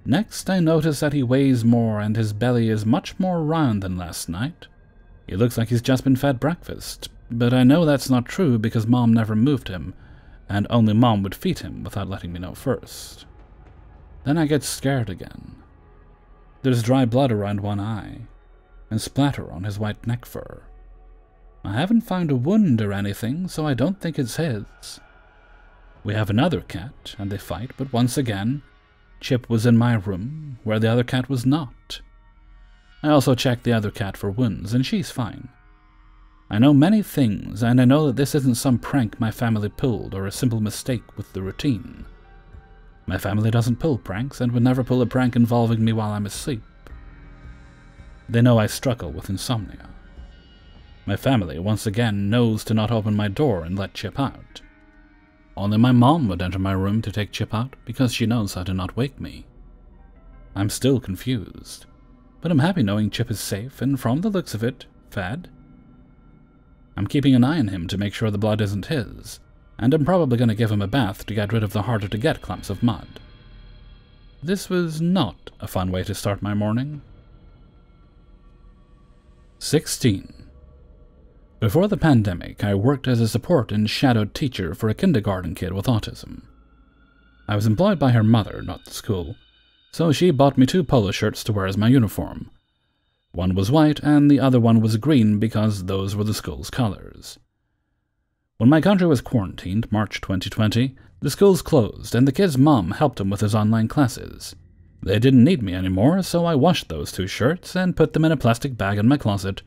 Next, I notice that he weighs more and his belly is much more round than last night. He looks like he's just been fed breakfast, but I know that's not true because Mom never moved him, and only Mom would feed him without letting me know first. Then I get scared again. There's dry blood around one eye, and splatter on his white neck fur. I haven't found a wound or anything, so I don't think it's his. We have another cat, and they fight, but once again, Chip was in my room, where the other cat was not. I also checked the other cat for wounds, and she's fine. I know many things, and I know that this isn't some prank my family pulled or a simple mistake with the routine. My family doesn't pull pranks and would never pull a prank involving me while I'm asleep. They know I struggle with insomnia. My family, once again, knows to not open my door and let Chip out. Only my mom would enter my room to take Chip out because she knows how to not wake me. I'm still confused, but I'm happy knowing Chip is safe and, from the looks of it, fed I'm keeping an eye on him to make sure the blood isn't his, and I'm probably going to give him a bath to get rid of the harder to get clumps of mud. This was not a fun way to start my morning. 16. Before the pandemic, I worked as a support and shadowed teacher for a kindergarten kid with autism. I was employed by her mother, not the school, so she bought me two polo shirts to wear as my uniform, one was white and the other one was green because those were the school's colors. When my country was quarantined, March 2020, the schools closed and the kid's mom helped him with his online classes. They didn't need me anymore, so I washed those two shirts and put them in a plastic bag in my closet,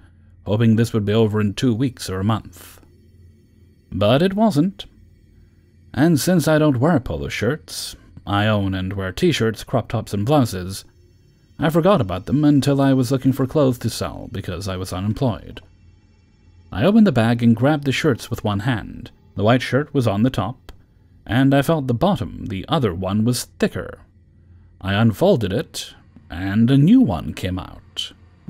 hoping this would be over in two weeks or a month. But it wasn't. And since I don't wear polo shirts, I own and wear t shirts, crop tops, and blouses, I forgot about them until I was looking for clothes to sell because I was unemployed. I opened the bag and grabbed the shirts with one hand. The white shirt was on the top, and I felt the bottom, the other one, was thicker. I unfolded it, and a new one came out.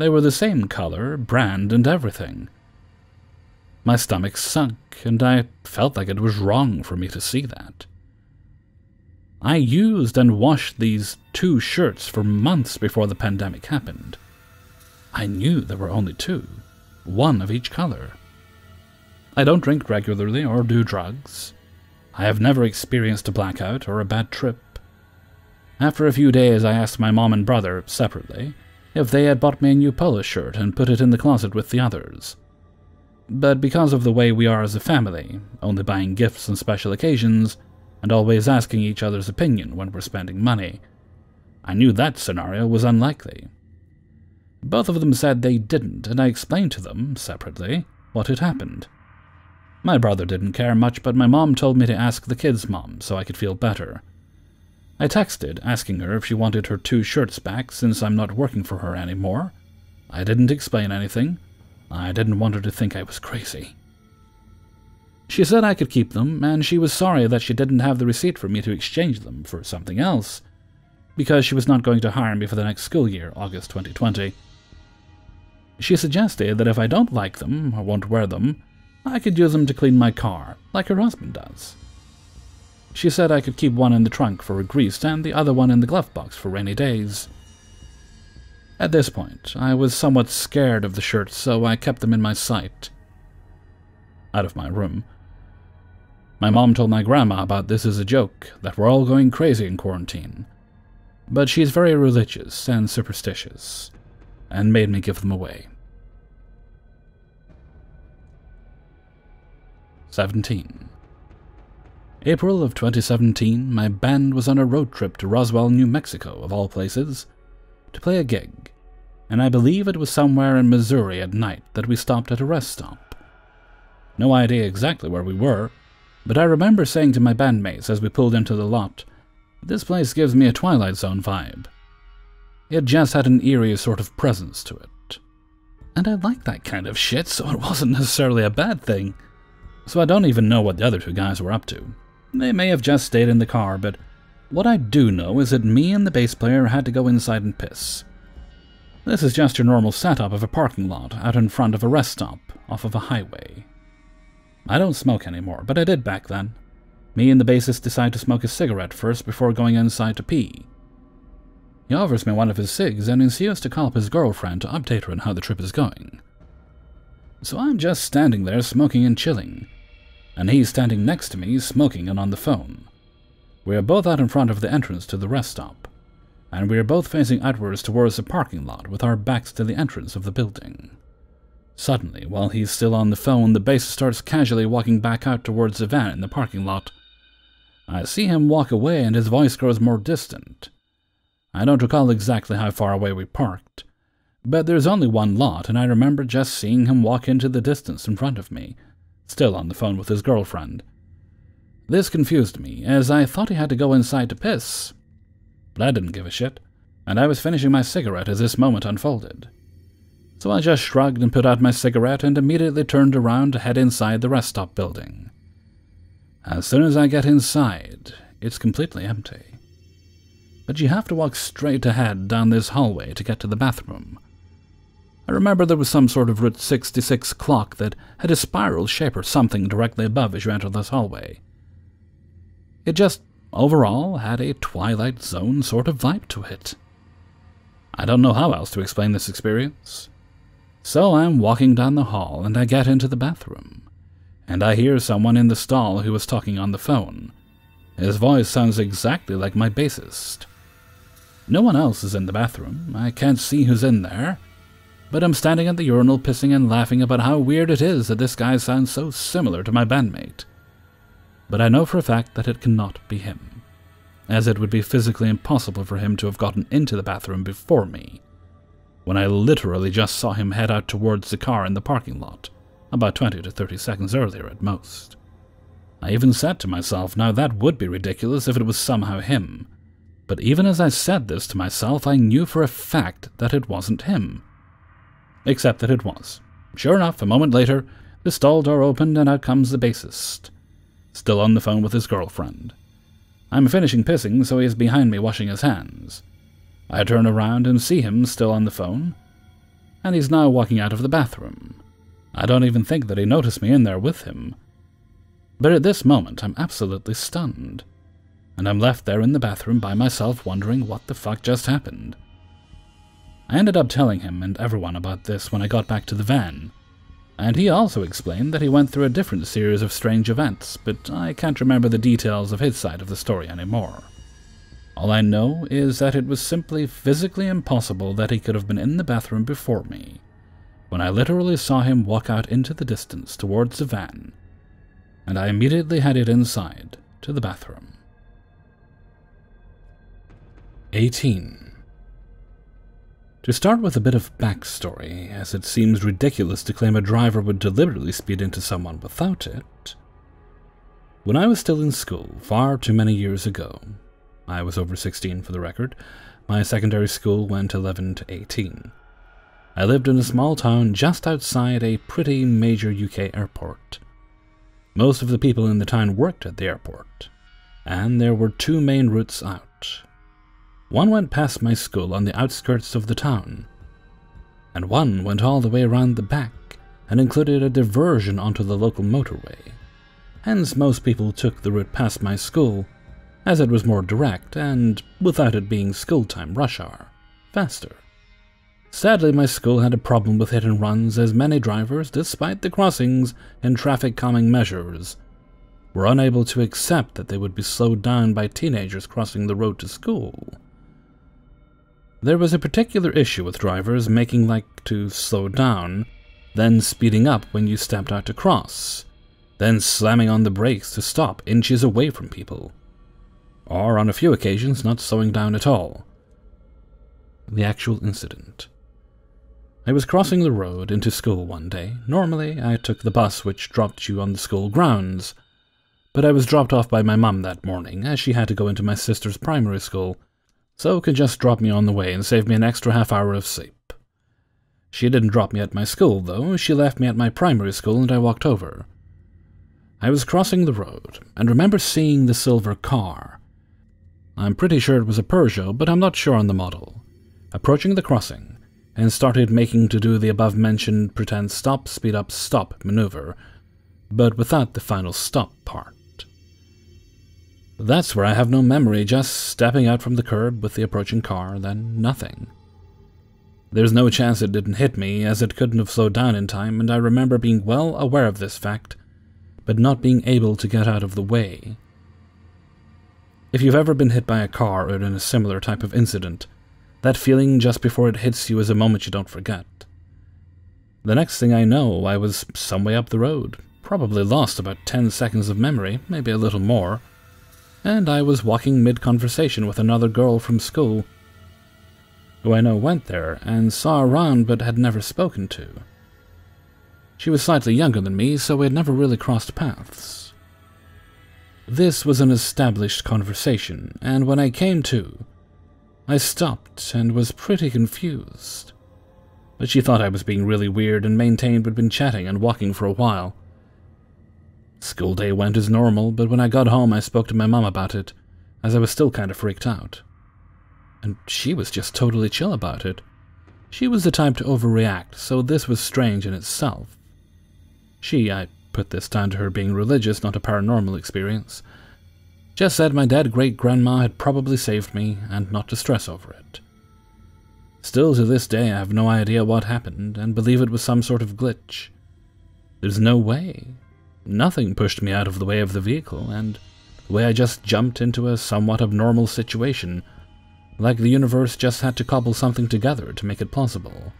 They were the same color, brand, and everything. My stomach sunk, and I felt like it was wrong for me to see that. I used and washed these two shirts for months before the pandemic happened. I knew there were only two, one of each color. I don't drink regularly or do drugs. I have never experienced a blackout or a bad trip. After a few days, I asked my mom and brother, separately, if they had bought me a new polo shirt and put it in the closet with the others. But because of the way we are as a family, only buying gifts on special occasions, and always asking each other's opinion when we're spending money. I knew that scenario was unlikely. Both of them said they didn't, and I explained to them, separately, what had happened. My brother didn't care much, but my mom told me to ask the kid's mom so I could feel better. I texted, asking her if she wanted her two shirts back since I'm not working for her anymore. I didn't explain anything. I didn't want her to think I was crazy. She said I could keep them, and she was sorry that she didn't have the receipt for me to exchange them for something else, because she was not going to hire me for the next school year, August 2020. She suggested that if I don't like them or won't wear them, I could use them to clean my car, like her husband does. She said I could keep one in the trunk for a grease and the other one in the glove box for rainy days. At this point, I was somewhat scared of the shirts, so I kept them in my sight. Out of my room, my mom told my grandma about this as a joke, that we're all going crazy in quarantine. But she's very religious and superstitious, and made me give them away. 17. April of 2017, my band was on a road trip to Roswell, New Mexico, of all places, to play a gig, and I believe it was somewhere in Missouri at night that we stopped at a rest stop. No idea exactly where we were, but I remember saying to my bandmates as we pulled into the lot, this place gives me a Twilight Zone vibe. It just had an eerie sort of presence to it. And I like that kind of shit, so it wasn't necessarily a bad thing. So I don't even know what the other two guys were up to. They may have just stayed in the car, but what I do know is that me and the bass player had to go inside and piss. This is just your normal setup of a parking lot out in front of a rest stop off of a highway. I don't smoke anymore, but I did back then. Me and the bassist decide to smoke a cigarette first before going inside to pee. He offers me one of his cigs and insists to call up his girlfriend to update her on how the trip is going. So I'm just standing there smoking and chilling, and he's standing next to me smoking and on the phone. We are both out in front of the entrance to the rest stop. and we are both facing outwards towards the parking lot with our backs to the entrance of the building. Suddenly, while he's still on the phone, the bass starts casually walking back out towards the van in the parking lot. I see him walk away and his voice grows more distant. I don't recall exactly how far away we parked, but there's only one lot, and I remember just seeing him walk into the distance in front of me, still on the phone with his girlfriend. This confused me, as I thought he had to go inside to piss. But I didn't give a shit, and I was finishing my cigarette as this moment unfolded. So I just shrugged and put out my cigarette and immediately turned around to head inside the rest stop building. As soon as I get inside, it's completely empty. But you have to walk straight ahead down this hallway to get to the bathroom. I remember there was some sort of Route 66 clock that had a spiral shape or something directly above as you enter this hallway. It just, overall, had a Twilight Zone sort of vibe to it. I don't know how else to explain this experience. So I'm walking down the hall and I get into the bathroom. And I hear someone in the stall who was talking on the phone. His voice sounds exactly like my bassist. No one else is in the bathroom. I can't see who's in there. But I'm standing at the urinal pissing and laughing about how weird it is that this guy sounds so similar to my bandmate but I know for a fact that it cannot be him, as it would be physically impossible for him to have gotten into the bathroom before me, when I literally just saw him head out towards the car in the parking lot, about 20 to 30 seconds earlier at most. I even said to myself, now that would be ridiculous if it was somehow him. But even as I said this to myself, I knew for a fact that it wasn't him. Except that it was. Sure enough, a moment later, the stall door opened and out comes the bassist still on the phone with his girlfriend. I'm finishing pissing, so he is behind me washing his hands. I turn around and see him still on the phone, and he's now walking out of the bathroom. I don't even think that he noticed me in there with him. But at this moment, I'm absolutely stunned, and I'm left there in the bathroom by myself wondering what the fuck just happened. I ended up telling him and everyone about this when I got back to the van, and he also explained that he went through a different series of strange events, but I can't remember the details of his side of the story anymore. All I know is that it was simply physically impossible that he could have been in the bathroom before me, when I literally saw him walk out into the distance towards the van, and I immediately headed inside to the bathroom. 18. To start with a bit of backstory, as it seems ridiculous to claim a driver would deliberately speed into someone without it. When I was still in school, far too many years ago, I was over 16 for the record, my secondary school went 11 to 18. I lived in a small town just outside a pretty major UK airport. Most of the people in the town worked at the airport, and there were two main routes out one went past my school on the outskirts of the town, and one went all the way around the back and included a diversion onto the local motorway. Hence, most people took the route past my school, as it was more direct and, without it being school time rush hour, faster. Sadly, my school had a problem with hit and runs, as many drivers, despite the crossings and traffic calming measures, were unable to accept that they would be slowed down by teenagers crossing the road to school. There was a particular issue with drivers making like to slow down, then speeding up when you stepped out to cross, then slamming on the brakes to stop inches away from people, or on a few occasions not slowing down at all. The actual incident. I was crossing the road into school one day. Normally, I took the bus which dropped you on the school grounds, but I was dropped off by my mum that morning as she had to go into my sister's primary school so could just drop me on the way and save me an extra half hour of sleep. She didn't drop me at my school, though. She left me at my primary school and I walked over. I was crossing the road and remember seeing the silver car. I'm pretty sure it was a Peugeot, but I'm not sure on the model. Approaching the crossing, and started making to do the above mentioned pretend stop, speed up, stop maneuver, but without the final stop part. That's where I have no memory, just stepping out from the curb with the approaching car, then nothing. There's no chance it didn't hit me, as it couldn't have slowed down in time, and I remember being well aware of this fact, but not being able to get out of the way. If you've ever been hit by a car or in a similar type of incident, that feeling just before it hits you is a moment you don't forget. The next thing I know, I was some way up the road, probably lost about 10 seconds of memory, maybe a little more, and I was walking mid conversation with another girl from school who I know went there and saw around but had never spoken to. She was slightly younger than me, so we had never really crossed paths. This was an established conversation, and when I came to, I stopped and was pretty confused. But she thought I was being really weird and maintained we'd been chatting and walking for a while. School day went as normal, but when I got home I spoke to my mom about it, as I was still kind of freaked out. And she was just totally chill about it. She was the type to overreact, so this was strange in itself. She, I put this down to her being religious, not a paranormal experience, just said my dead great grandma had probably saved me and not to stress over it. Still to this day, I have no idea what happened and believe it was some sort of glitch. There's no way. Nothing pushed me out of the way of the vehicle, and the way I just jumped into a somewhat abnormal situation, like the universe just had to cobble something together to make it plausible.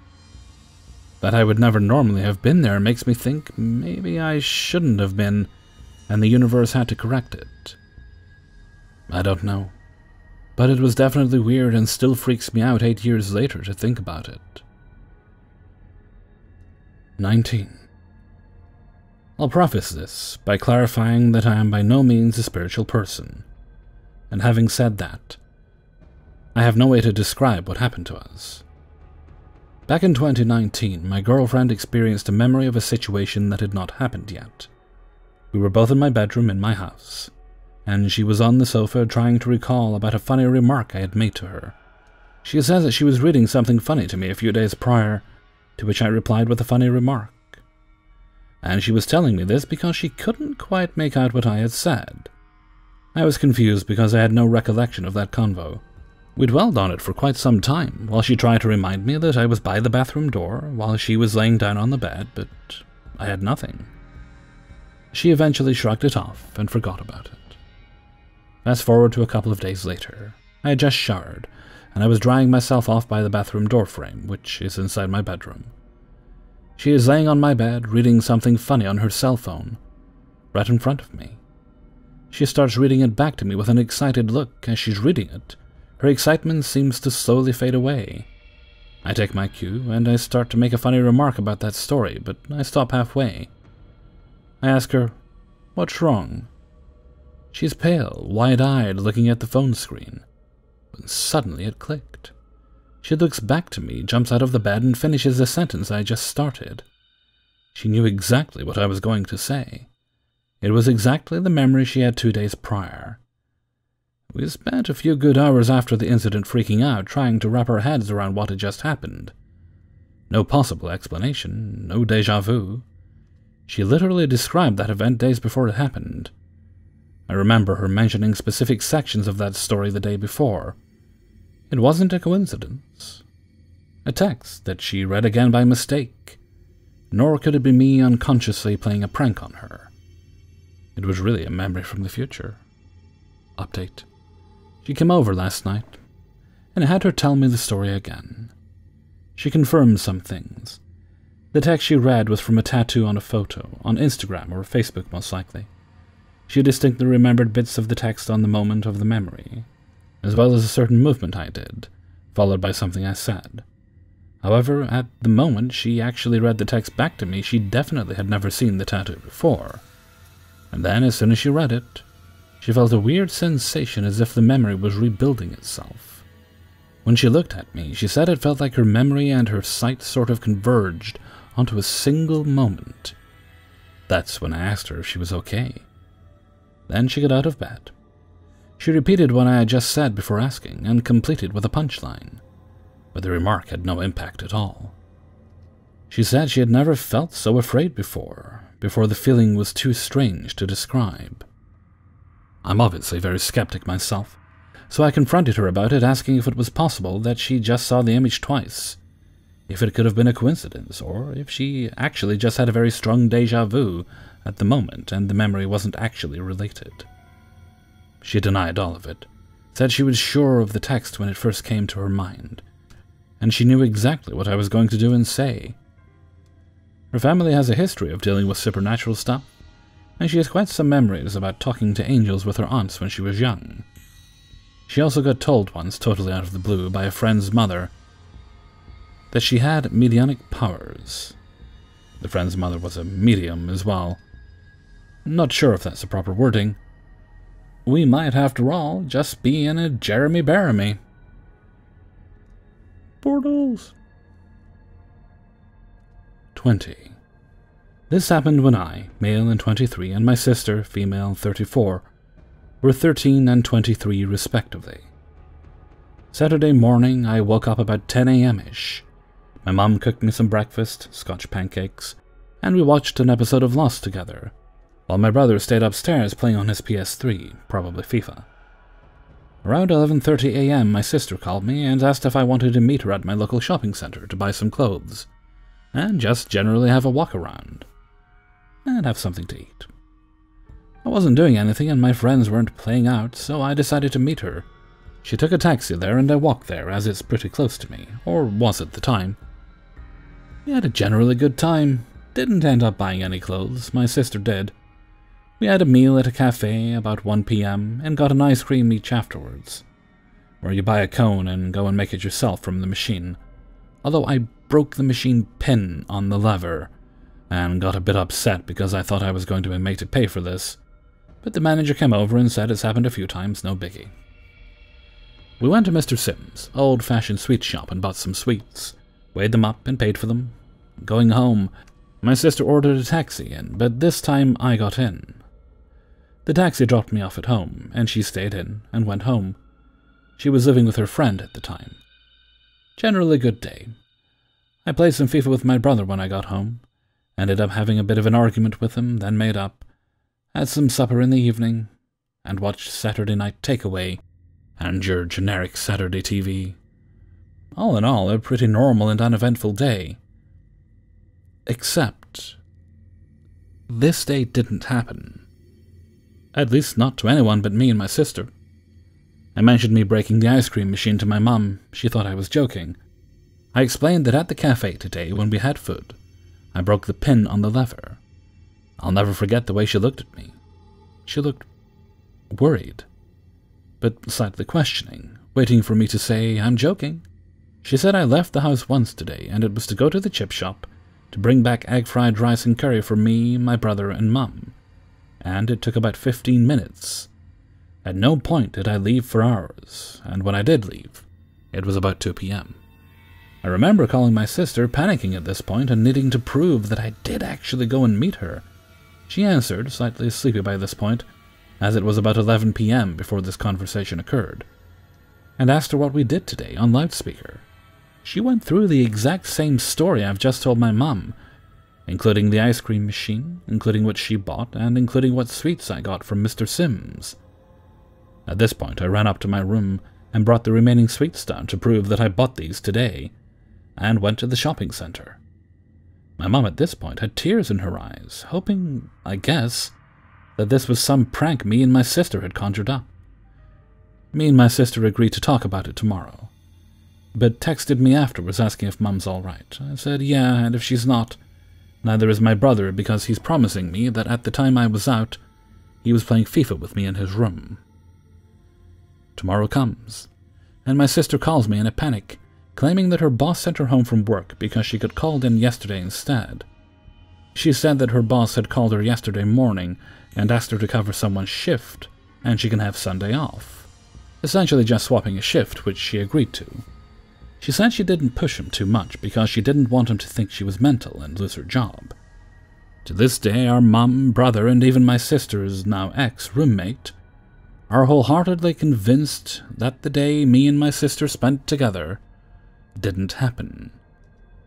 That I would never normally have been there makes me think maybe I shouldn't have been, and the universe had to correct it. I don't know. But it was definitely weird and still freaks me out eight years later to think about it. 19. I'll preface this by clarifying that I am by no means a spiritual person. And having said that, I have no way to describe what happened to us. Back in 2019, my girlfriend experienced a memory of a situation that had not happened yet. We were both in my bedroom in my house, and she was on the sofa trying to recall about a funny remark I had made to her. She says that she was reading something funny to me a few days prior, to which I replied with a funny remark. And she was telling me this because she couldn't quite make out what I had said. I was confused because I had no recollection of that convo. We dwelled on it for quite some time, while she tried to remind me that I was by the bathroom door while she was laying down on the bed, but I had nothing. She eventually shrugged it off and forgot about it. Fast forward to a couple of days later. I had just showered, and I was drying myself off by the bathroom door frame, which is inside my bedroom. She is laying on my bed, reading something funny on her cell phone, right in front of me. She starts reading it back to me with an excited look as she's reading it, her excitement seems to slowly fade away. I take my cue, and I start to make a funny remark about that story, but I stop halfway. I ask her, What's wrong? She's pale, wide eyed, looking at the phone screen. But suddenly it clicked. She looks back to me, jumps out of the bed, and finishes the sentence I just started. She knew exactly what I was going to say. It was exactly the memory she had two days prior. We spent a few good hours after the incident freaking out, trying to wrap our heads around what had just happened. No possible explanation, no deja vu. She literally described that event days before it happened. I remember her mentioning specific sections of that story the day before. It wasn't a coincidence. A text that she read again by mistake. Nor could it be me unconsciously playing a prank on her. It was really a memory from the future. Update. She came over last night, and had her tell me the story again. She confirmed some things. The text she read was from a tattoo on a photo, on Instagram or Facebook most likely. She distinctly remembered bits of the text on the moment of the memory, as well as a certain movement I did, followed by something I said. However, at the moment she actually read the text back to me, she definitely had never seen the tattoo before. And then, as soon as she read it, she felt a weird sensation as if the memory was rebuilding itself. When she looked at me, she said it felt like her memory and her sight sort of converged onto a single moment. That's when I asked her if she was okay. Then she got out of bed. She repeated what I had just said before asking, and completed with a punchline, but the remark had no impact at all. She said she had never felt so afraid before, before the feeling was too strange to describe. I'm obviously very skeptic myself, so I confronted her about it, asking if it was possible that she just saw the image twice, if it could have been a coincidence, or if she actually just had a very strong deja vu at the moment and the memory wasn't actually related. She denied all of it, said she was sure of the text when it first came to her mind, and she knew exactly what I was going to do and say. Her family has a history of dealing with supernatural stuff, and she has quite some memories about talking to angels with her aunts when she was young. She also got told once, totally out of the blue, by a friend's mother, that she had medianic powers. The friend's mother was a medium as well. Not sure if that's the proper wording. We might, after all, just be in a Jeremy Bearimy. Portals. 20. This happened when I, male and 23, and my sister, female 34, were 13 and 23 respectively. Saturday morning, I woke up about 10 a.m. ish. My mom cooked me some breakfast, scotch pancakes, and we watched an episode of Lost together, while my brother stayed upstairs playing on his PS3, probably FIFA. Around 11:30 a.m., my sister called me and asked if I wanted to meet her at my local shopping center to buy some clothes, and just generally have a walk around, and have something to eat. I wasn't doing anything and my friends weren't playing out, so I decided to meet her. She took a taxi there and I walked there, as it's pretty close to me, or was at the time. We had a generally good time. Didn't end up buying any clothes, my sister did. We had a meal at a cafe about 1 p.m. and got an ice cream each afterwards, where you buy a cone and go and make it yourself from the machine. Although I broke the machine pin on the lever and got a bit upset because I thought I was going to be made to pay for this. But the manager came over and said it's happened a few times, no biggie. We went to Mr. Sims' old fashioned sweet shop and bought some sweets weighed them up and paid for them. Going home, my sister ordered a taxi in, but this time I got in. The taxi dropped me off at home, and she stayed in and went home. She was living with her friend at the time. Generally good day. I played some FIFA with my brother when I got home. Ended up having a bit of an argument with him, then made up. Had some supper in the evening, and watched Saturday Night Takeaway and your generic Saturday TV. All in all, a pretty normal and uneventful day. Except. This day didn't happen. At least not to anyone but me and my sister. I mentioned me breaking the ice cream machine to my mum. She thought I was joking. I explained that at the cafe today, when we had food, I broke the pin on the lever. I'll never forget the way she looked at me. She looked worried, but slightly questioning, waiting for me to say, I'm joking. She said I left the house once today, and it was to go to the chip shop to bring back egg fried rice and curry for me, my brother, and Mum. And it took about fifteen minutes. At no point did I leave for hours, and when I did leave, it was about 2 p.m. I remember calling my sister, panicking at this point, and needing to prove that I did actually go and meet her. She answered, slightly sleepy by this point, as it was about 11 p.m. before this conversation occurred, and asked her what we did today on loudspeaker. She went through the exact same story I've just told my mum, including the ice cream machine, including what she bought, and including what sweets I got from Mr. Sims. At this point, I ran up to my room and brought the remaining sweets down to prove that I bought these today, and went to the shopping center. My mum at this point had tears in her eyes, hoping, I guess, that this was some prank me and my sister had conjured up. Me and my sister agreed to talk about it tomorrow but texted me afterwards asking if Mum's all right. I said, yeah, and if she's not, neither is my brother because he's promising me that at the time I was out, he was playing FIFA with me in his room. Tomorrow comes, and my sister calls me in a panic, claiming that her boss sent her home from work because she got called in yesterday instead. She said that her boss had called her yesterday morning and asked her to cover someone's shift, and she can have Sunday off. Essentially just swapping a shift, which she agreed to. She said she didn't push him too much because she didn't want him to think she was mental and lose her job. To this day, our mum, brother, and even my sister's now ex roommate are wholeheartedly convinced that the day me and my sister spent together didn't happen.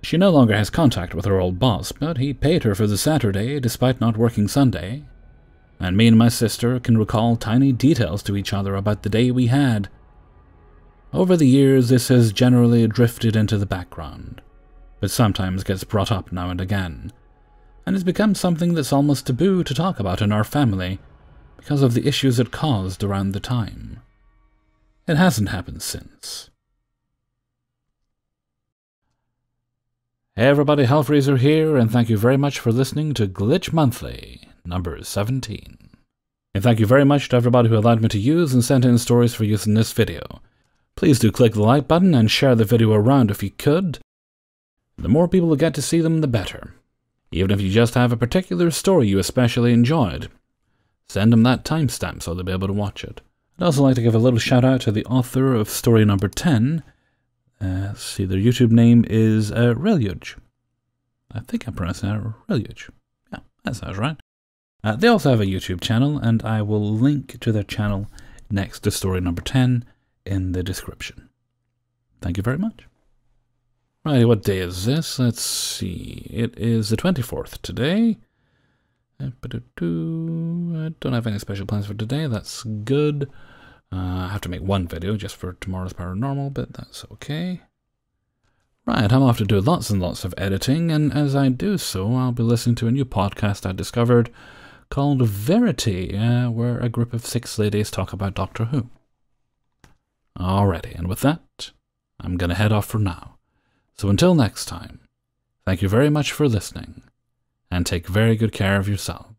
She no longer has contact with her old boss, but he paid her for the Saturday despite not working Sunday. And me and my sister can recall tiny details to each other about the day we had over the years, this has generally drifted into the background, but sometimes gets brought up now and again, and has become something that's almost taboo to talk about in our family, because of the issues it caused around the time. It hasn't happened since. Hey everybody, Hellfreezer here, and thank you very much for listening to Glitch Monthly, number 17. And thank you very much to everybody who allowed me to use and sent in stories for use in this video. Please do click the like button and share the video around if you could. The more people who get to see them, the better. Even if you just have a particular story you especially enjoyed, send them that timestamp so they'll be able to watch it. I'd also like to give a little shout out to the author of story number 10. Uh, see, their YouTube name is uh, Railuge. I think I'm pronouncing that Railuge. Yeah, that sounds right. Uh, they also have a YouTube channel, and I will link to their channel next to story number 10 in the description. Thank you very much. Right, what day is this? Let's see. It is the 24th today. Uh, I don't have any special plans for today. That's good. Uh, I have to make one video just for tomorrow's paranormal, but that's okay. Right, I'm off to do lots and lots of editing, and as I do so, I'll be listening to a new podcast I discovered called Verity, uh, where a group of six ladies talk about Doctor Who. Alrighty, and with that, I'm gonna head off for now. So until next time, thank you very much for listening, and take very good care of yourselves.